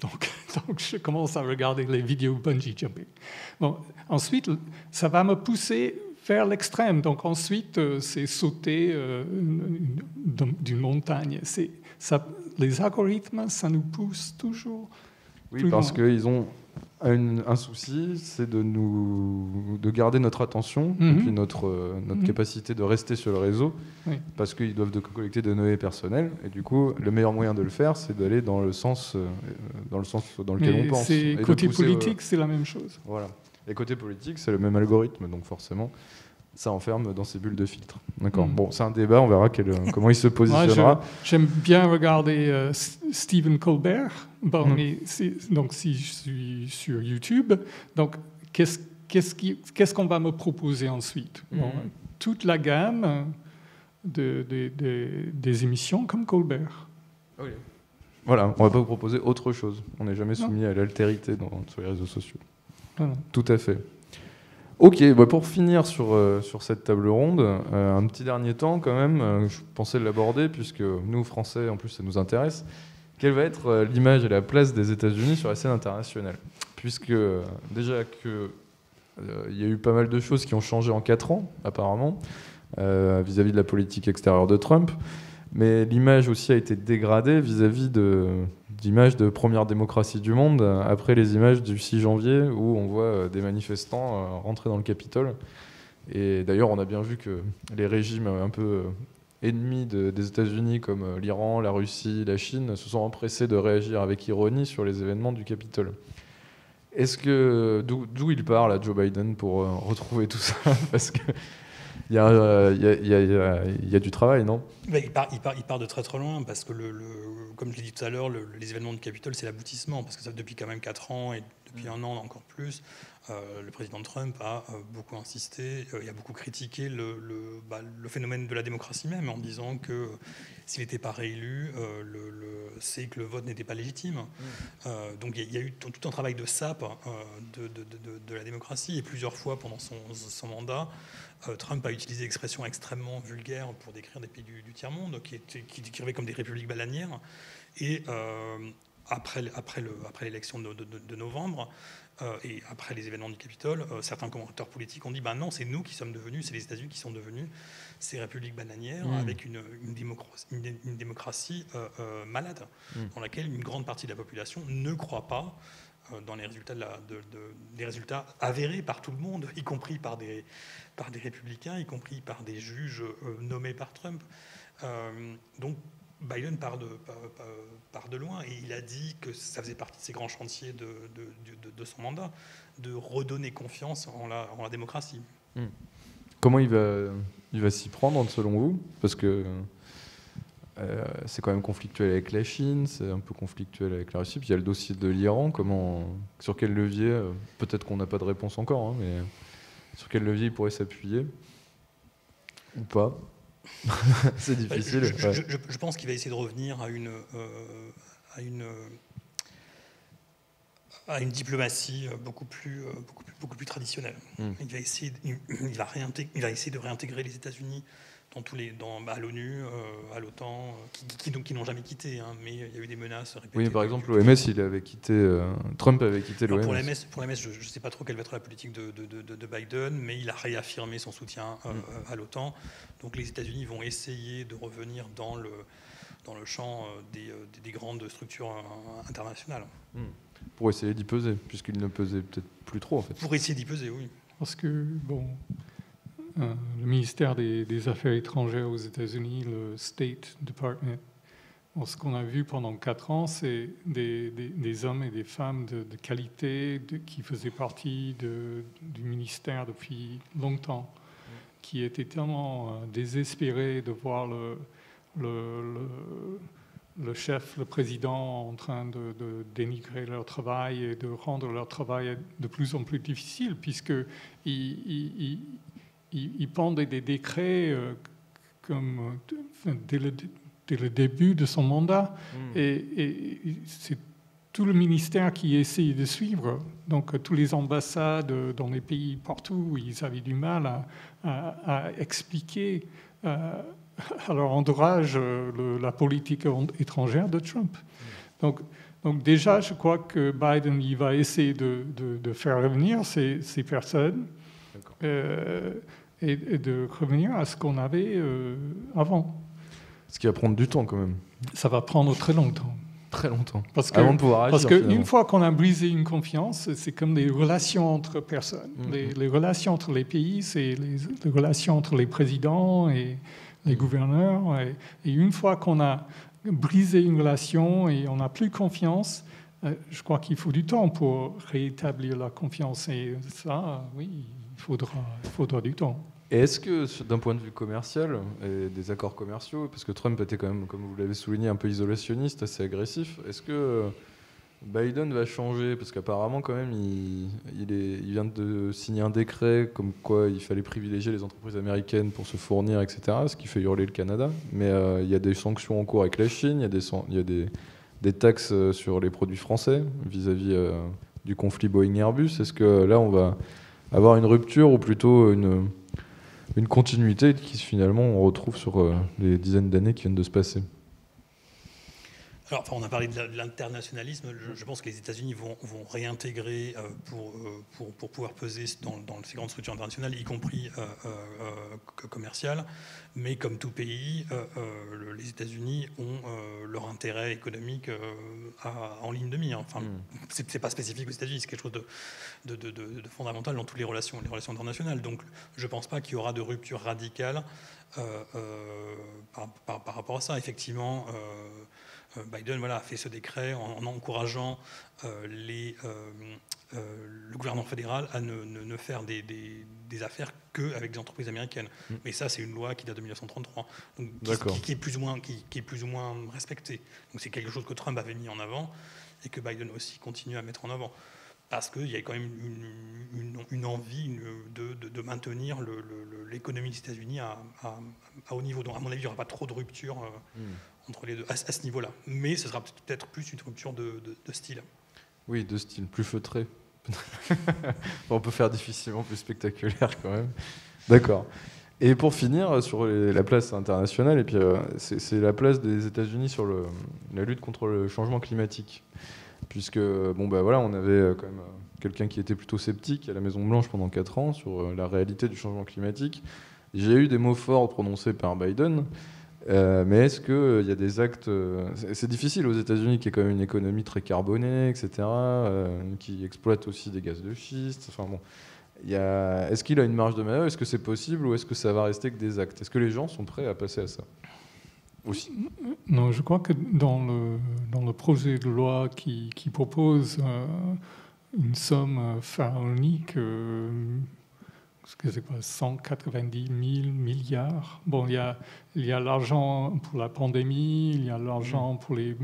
donc, (laughs) donc, je commence à regarder les vidéos bungee jumping. Bon, ensuite, ça va me pousser vers l'extrême. Donc ensuite, euh, c'est sauter euh, d'une montagne. Ça, les algorithmes, ça nous pousse toujours. Oui, parce qu'ils ont un souci, c'est de nous de garder notre attention et mhm. puis notre, euh, notre mhm. capacité de rester sur le réseau, parce qu'ils doivent de collecter des données personnelles. Et du coup, le meilleur moyen de le faire, c'est d'aller dans le sens dans le sens dans lequel on pense. Côté politique, c'est la même chose. Voilà. Et côté politique, c'est le même algorithme, donc forcément, ça enferme dans ces bulles de filtre. D'accord. Hmm. Bon, c'est un débat, on verra quel, (laughs) comment il se positionnera. J'aime bien regarder euh, Stephen Colbert. Bon, hmm. mais donc si je suis sur YouTube, donc qu'est-ce qu'est-ce qu'on va me proposer ensuite? Hmm. Toute la gamme de, des émissions comme Colbert. Voilà, on ne va pas vous proposer autre chose. On n'est jamais soumis à l'altérité sur les réseaux sociaux. Tout à fait. Ok, bah, pour finir sur, euh, sur cette table ronde, euh, un petit dernier temps quand même, euh, je pensais l'aborder puisque nous, Français, en plus, ça nous intéresse. Quelle va être l'image et la place des États-Unis sur la scène internationale? Puisque déjà que il y a eu pas mal de choses qui ont changé en 4 ans, apparemment, vis-à-vis -vis de la politique extérieure de Trump, mais l'image aussi a été dégradée vis-à-vis de d'images de première démocratie du monde, après les images du 6 janvier où on voit euh, des manifestants euh, rentrer dans le Capitole. Et d'ailleurs, on a bien vu que les régimes un peu euh, ennemis des États-Unis, comme l'Iran, la Russie, la Chine, se sont empressés de réagir avec ironie sur les événements du Capitole. Est-ce que d'où il part là, Joe Biden pour retrouver tout ça? (laughs) Parce que il y, a, du travail, non? Il part, il, part, il, part, de très très loin, parce que, le, comme je l'ai dit tout à l'heure, les événements du Capitole, c'est l'aboutissement, parce que ça depuis quand même 4 ans, et depuis mm. un an encore plus, euh, le président Trump a euh, beaucoup insisté, il euh, a beaucoup critiqué le, bah, le, phénomène de la démocratie même, en disant que s'il n'était pas réélu, c'est que le vote n'était pas légitime. Mm. donc il y, a eu tout un travail de sape de, de, de, la démocratie, et plusieurs fois pendant son, son mandat, Trump a utilisé expressions extrêmement vulgaires pour décrire des pays du, tiers-monde qui, étaient, qui décrivaient comme des républiques bananières. Et euh, après, après, le, après l'élection de, novembre euh, et après les événements du Capitole, certains commentateurs politiques ont dit ben non, c'est nous qui sommes devenus, c'est les États-Unis qui sont devenus ces républiques bananières mmh. avec une, une, démocratie, une, démocratie malade, mmh. dans laquelle une grande partie de la population ne croit pas dans les résultats, des résultats avérés par tout le monde, y compris par des, par des républicains, y compris par des juges euh, nommés par Trump. Euh, donc Biden part de, part, de, loin et il a dit que ça faisait partie de ses grands chantiers de, de, son mandat, de redonner confiance en la, en la démocratie. Hmm. Comment il va, il va s'y prendre selon vous? Parce que euh, c'est quand même conflictuel avec la Chine, c'est un peu conflictuel avec la Russie. Puis il y a le dossier de l'Iran. Comment, sur quel levier Peut-être qu'on n'a pas de réponse encore, hein, mais sur quel levier il pourrait s'appuyer Ou pas (laughs) C'est difficile. Je, pense qu'il va essayer de revenir à une, euh, à une, à une diplomatie beaucoup plus, beaucoup plus, beaucoup plus traditionnelle. Hmm. Il, va essayer, il, va il va essayer de réintégrer les États-Unis dans tous les, dans, bah, à l'ONU, euh, à l'OTAN, euh, qui, qui, qui n'ont jamais quitté, hein, mais il y a eu des menaces répétées. Oui, par exemple, l'OMS, il avait quitté, euh, Trump avait quitté l'OMS. Pour l'OMS, pour je ne sais pas trop quelle va être la politique de, de, de, Biden, mais il a réaffirmé son soutien mm. à l'OTAN. Donc les États-Unis vont essayer de revenir dans le, dans le champ des, des grandes structures internationales. Mm. Pour essayer d'y peser, puisqu'il ne pesait peut-être plus trop, en fait. Pour essayer d'y peser, oui. Parce que, bon, le ministère des, Affaires étrangères aux États-Unis, le State Department. ce qu'on a vu pendant quatre ans, c'est des, hommes et des femmes de, qualité qui faisaient partie du ministère depuis longtemps, qui étaient tellement euh, désespérés de voir le, chef, le président en train de, dénigrer leur travail et de rendre leur travail de plus en plus difficile, il, pendait des décrets euh, comme, euh, dès, le, début de son mandat. Hmm. Et, c'est tout le ministère qui essayait de suivre. Donc, euh, tous les ambassades dans les pays partout, ils avaient du mal à, expliquer (laughs) à leur entourage la politique étrangère de Trump. Hmm. Donc, donc déjà, je crois que Biden il va essayer de, faire revenir ces, ces personnes. Euh, et, de revenir à ce qu'on avait euh, avant. Ce qui va prendre du temps quand même. Ça va prendre très longtemps. Très longtemps. Parce que, Avant de pouvoir agir. Parce qu'une fois qu'on a brisé une confiance, c'est comme des relations entre personnes. Mhm. Les, relations entre les pays, c'est les, relations entre les présidents et les gouverneurs. Et, et une fois qu'on a brisé une relation et on n'a plus confiance, euh, je crois qu'il faut du temps pour rétablir la confiance. Et ça, oui, faudra, il faudra du temps. Est-ce que, d'un point de vue commercial et des accords commerciaux, parce que Trump était quand même, comme vous l'avez souligné, un peu isolationniste, assez agressif, est-ce que Biden va changer? Parce qu'apparemment, quand même, il, il, vient de signer un décret comme quoi il fallait privilégier les entreprises américaines pour se fournir, etc., ce qui fait hurler le Canada. Mais euh, il y a des sanctions en cours avec la Chine, il y a des, il y a des, des taxes sur les produits français vis-à-vis euh, du conflit Boeing-Airbus. Est-ce que là, on va avoir une rupture ou plutôt une une continuité qui finalement on retrouve sur euh, les dizaines d'années qui viennent de se passer. Alors, on a parlé de l'internationalisme. Je, pense que les États-Unis vont, réintégrer euh, pour, euh, pour, pour, pouvoir peser dans, dans, ces grandes structures internationales, y compris commerciales. Mais comme tout pays, les États-Unis ont leur intérêt économique en ligne de mire. Enfin, mm. c'est pas spécifique aux États-Unis, c'est quelque chose de, de, de, fondamental dans toutes les relations, les relations internationales. Donc je ne pense pas qu'il y aura de rupture radicale euh, euh, par, par, rapport à ça. Effectivement, euh, Biden voilà, a fait ce décret en, encourageant les, le gouvernement fédéral à ne, ne, faire des, des, des affaires qu'avec des entreprises américaines. Mm. Mais ça, c'est une loi qui date de 1933, donc, qui, qui, est plus ou moins, qui, qui, est plus ou moins respectée. Donc c'est quelque chose que Trump avait mis en avant et que Biden aussi continue à mettre en avant parce qu'il y a quand même une, envie de, maintenir l'économie des États-Unis à, haut niveau. Donc, à mon avis, il n'y aura pas trop de rupture euh, hmm. Entre les deux à, ce niveau-là. Mais ce sera peut-être plus une rupture de, style. Oui, de style, plus feutré. (laughs) On peut faire difficilement plus spectaculaire quand même. D'accord. Et pour finir sur la place internationale, et puis euh, c'est la place des États-Unis sur la lutte contre le changement climatique puisque bon bah voilà, on avait euh, quand même euh, quelqu'un qui était plutôt sceptique à la Maison Blanche pendant 4 ans sur la réalité du changement climatique. J'ai eu des mots forts prononcés par Biden, mais est-ce qu'il y a des actes... c'est difficile aux États-Unis, qui est quand même une économie très carbonée, etc., qui exploite aussi des gaz de schiste. Enfin bon, est-ce qu'il a une marge de manœuvre? Est-ce que c'est possible ou est-ce que ça va rester que des actes? Est-ce que les gens sont prêts à passer à ça? Non, je crois que dans le, dans le projet de loi qui, qui propose euh, une somme euh, pharaonique, euh, 190 000 milliards? Bon, il y a, il y a l'argent pour la pandémie, il y a l'argent pour les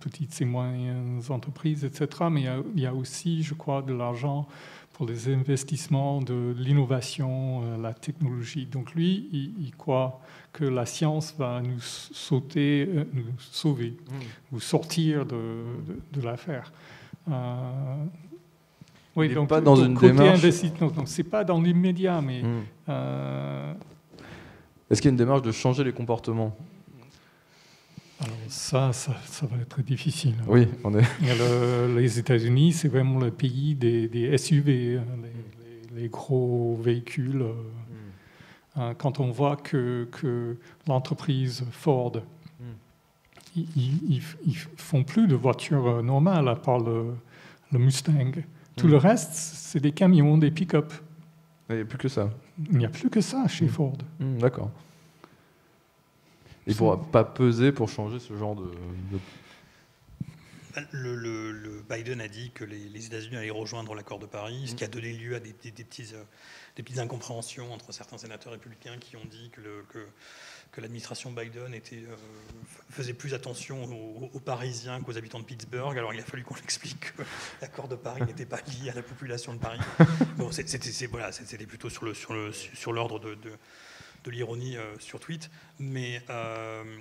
petites et moyennes entreprises, etc. Mais il y a, il y a aussi, je crois, de l'argent pour les investissements de l'innovation, la technologie. Donc lui, il, il croit que la science va nous sauter, euh, nous sauver, mm. ou sortir de, de, l'affaire. Euh, oui, donc pas dans une démarche. C'est pas dans l'immédiat, mais. Mm. Euh, Est-ce qu'il y a une démarche de changer les comportements? Alors ça, ça, ça, va être difficile. Oui, on est. les États-Unis, c'est vraiment le pays des, des SUV, hein, les, les, gros véhicules. Hein, quand on voit que, que l'entreprise Ford, hmm. ils ne font plus de voitures normales à part le, le Mustang. Tout hmm. le reste, c'est des camions, des pick-up. Il n'y a plus que ça. Il n'y a plus que ça chez hmm. Ford. D'accord. Il ne pourra pas peser pour changer ce genre de, Le, Biden a dit que les, États-Unis allaient rejoindre l'accord de Paris, ce qui a donné lieu à des, des, des petits, euh, des petites incompréhensions entre certains sénateurs républicains qui ont dit que, que, l'administration Biden était, euh, faisait plus attention aux, Parisiens qu'aux habitants de Pittsburgh. Alors il a fallu qu'on (laughs) explique que l'accord de Paris n'était pas lié à la population de Paris. (laughs) Bon, c'était voilà, plutôt sur l'ordre sur sur de, de, de l'ironie euh, sur tweet. Mais euh,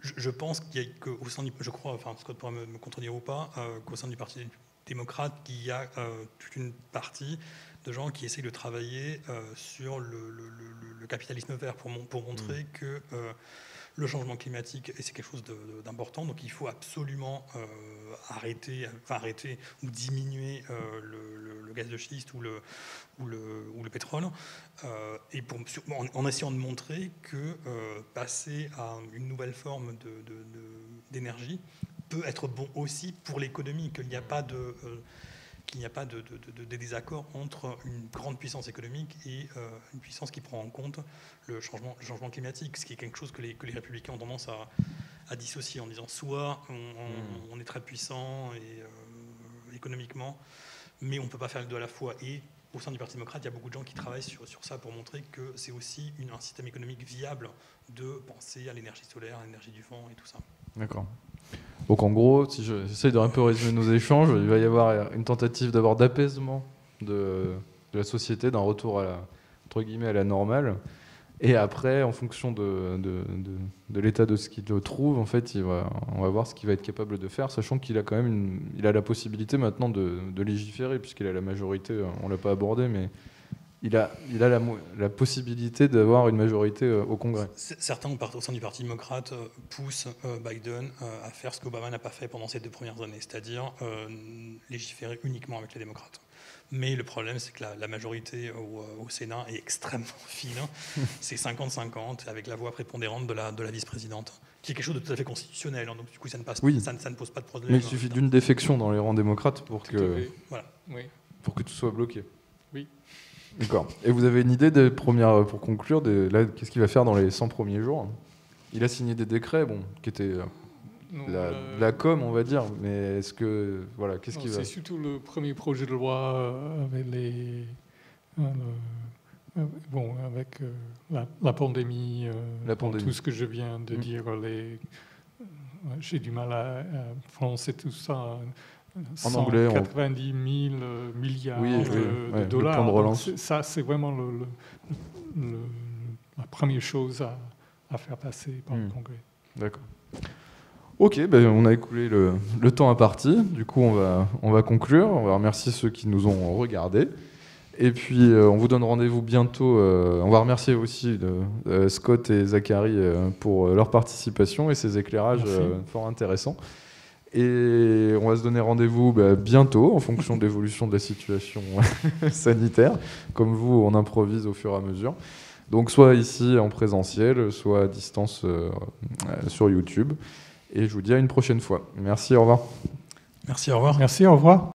je, pense qu'il y a qu'au sein du, je crois, enfin Scott pourra me, me contredire ou pas, qu'au sein du Parti démocrate, il y a toute une partie de gens qui essayent de travailler euh, sur le, capitalisme vert pour, pour montrer mm. que euh, le changement climatique, et c'est quelque chose d'important, donc il faut absolument euh, arrêter, enfin arrêter ou diminuer le, gaz de schiste ou le, ou le, ou le pétrole, et pour, en, essayant de montrer que passer à une nouvelle forme d'énergie peut être bon aussi pour l'économie, qu'il n'y a pas de qu'il n'y a pas de, désaccord entre une grande puissance économique et euh, une puissance qui prend en compte le changement, changement, climatique, ce qui est quelque chose que les, que les républicains ont tendance à, dissocier en disant soit on, hmm. est très puissant et, euh, économiquement, mais on ne peut pas faire les deux à la fois. Et au sein du Parti démocrate, il y a beaucoup de gens qui travaillent sur, sur ça pour montrer que c'est aussi une, un système économique viable de penser à l'énergie solaire, à l'énergie du vent et tout ça. D'accord. Donc en gros, si j'essaie de un peu résumer nos échanges, il va y avoir une tentative d'abord d'apaisement de, la société, d'un retour à la, entre guillemets, à la normale. Et après, en fonction de, de, l'état de ce qu'il trouve, en fait, on va voir ce qu'il va être capable de faire, sachant qu'il a quand même il a la possibilité maintenant de, légiférer, puisqu'il a la majorité, on ne l'a pas abordé, mais il a, il a la, possibilité d'avoir une majorité euh, au Congrès. Certains au sein du Parti démocrate euh, poussent euh, Biden à faire ce qu'Obama n'a pas fait pendant ces deux premières années, c'est-à-dire légiférer uniquement avec les démocrates. Mais le problème, c'est que la, majorité au, Sénat est extrêmement (laughs) fine. c'est 50-50 avec la voix prépondérante de la, de la vice-présidente, qui est quelque chose de tout à fait constitutionnel. Hein. donc du coup, ça ne, passe, ça, ne pose pas de problème. Mais il suffit d'une défection dans les rangs démocrates pour que, voilà. pour que tout soit bloqué. D'accord. Et vous avez une idée des premières, pour conclure, qu'est-ce qu'il va faire dans les 100 premiers jours? Il a signé des décrets, bon, qui étaient euh, la, com, on va dire, mais est-ce que voilà, qu'est-ce qu'il va C'est surtout le premier projet de loi euh, avec les, euh, bon, avec la, pandémie, la pandémie. tout ce que je viens de mm. dire, les, j'ai du mal à, prononcer tout ça en anglais, 90 000 milliards de, dollars. Ça, c'est vraiment la première chose à, faire passer par le hmm. Congrès. D'accord. Ok, ben on a écoulé le, le, temps partie. Du coup, on va, on va conclure. On va remercier ceux qui nous ont regardés. Et puis, euh, on vous donne rendez-vous bientôt. Euh, on va remercier aussi euh, Scott et Zachary pour leur participation et ces éclairages fort intéressants. Et on va se donner rendez-vous bah, bientôt en fonction de l'évolution de la situation (laughs) sanitaire. Comme vous, on improvise au fur et à mesure. Donc soit ici en présentiel, soit à distance euh, euh, sur YouTube. Et je vous dis à une prochaine fois. Merci, au revoir. Merci, au revoir. Merci, au revoir.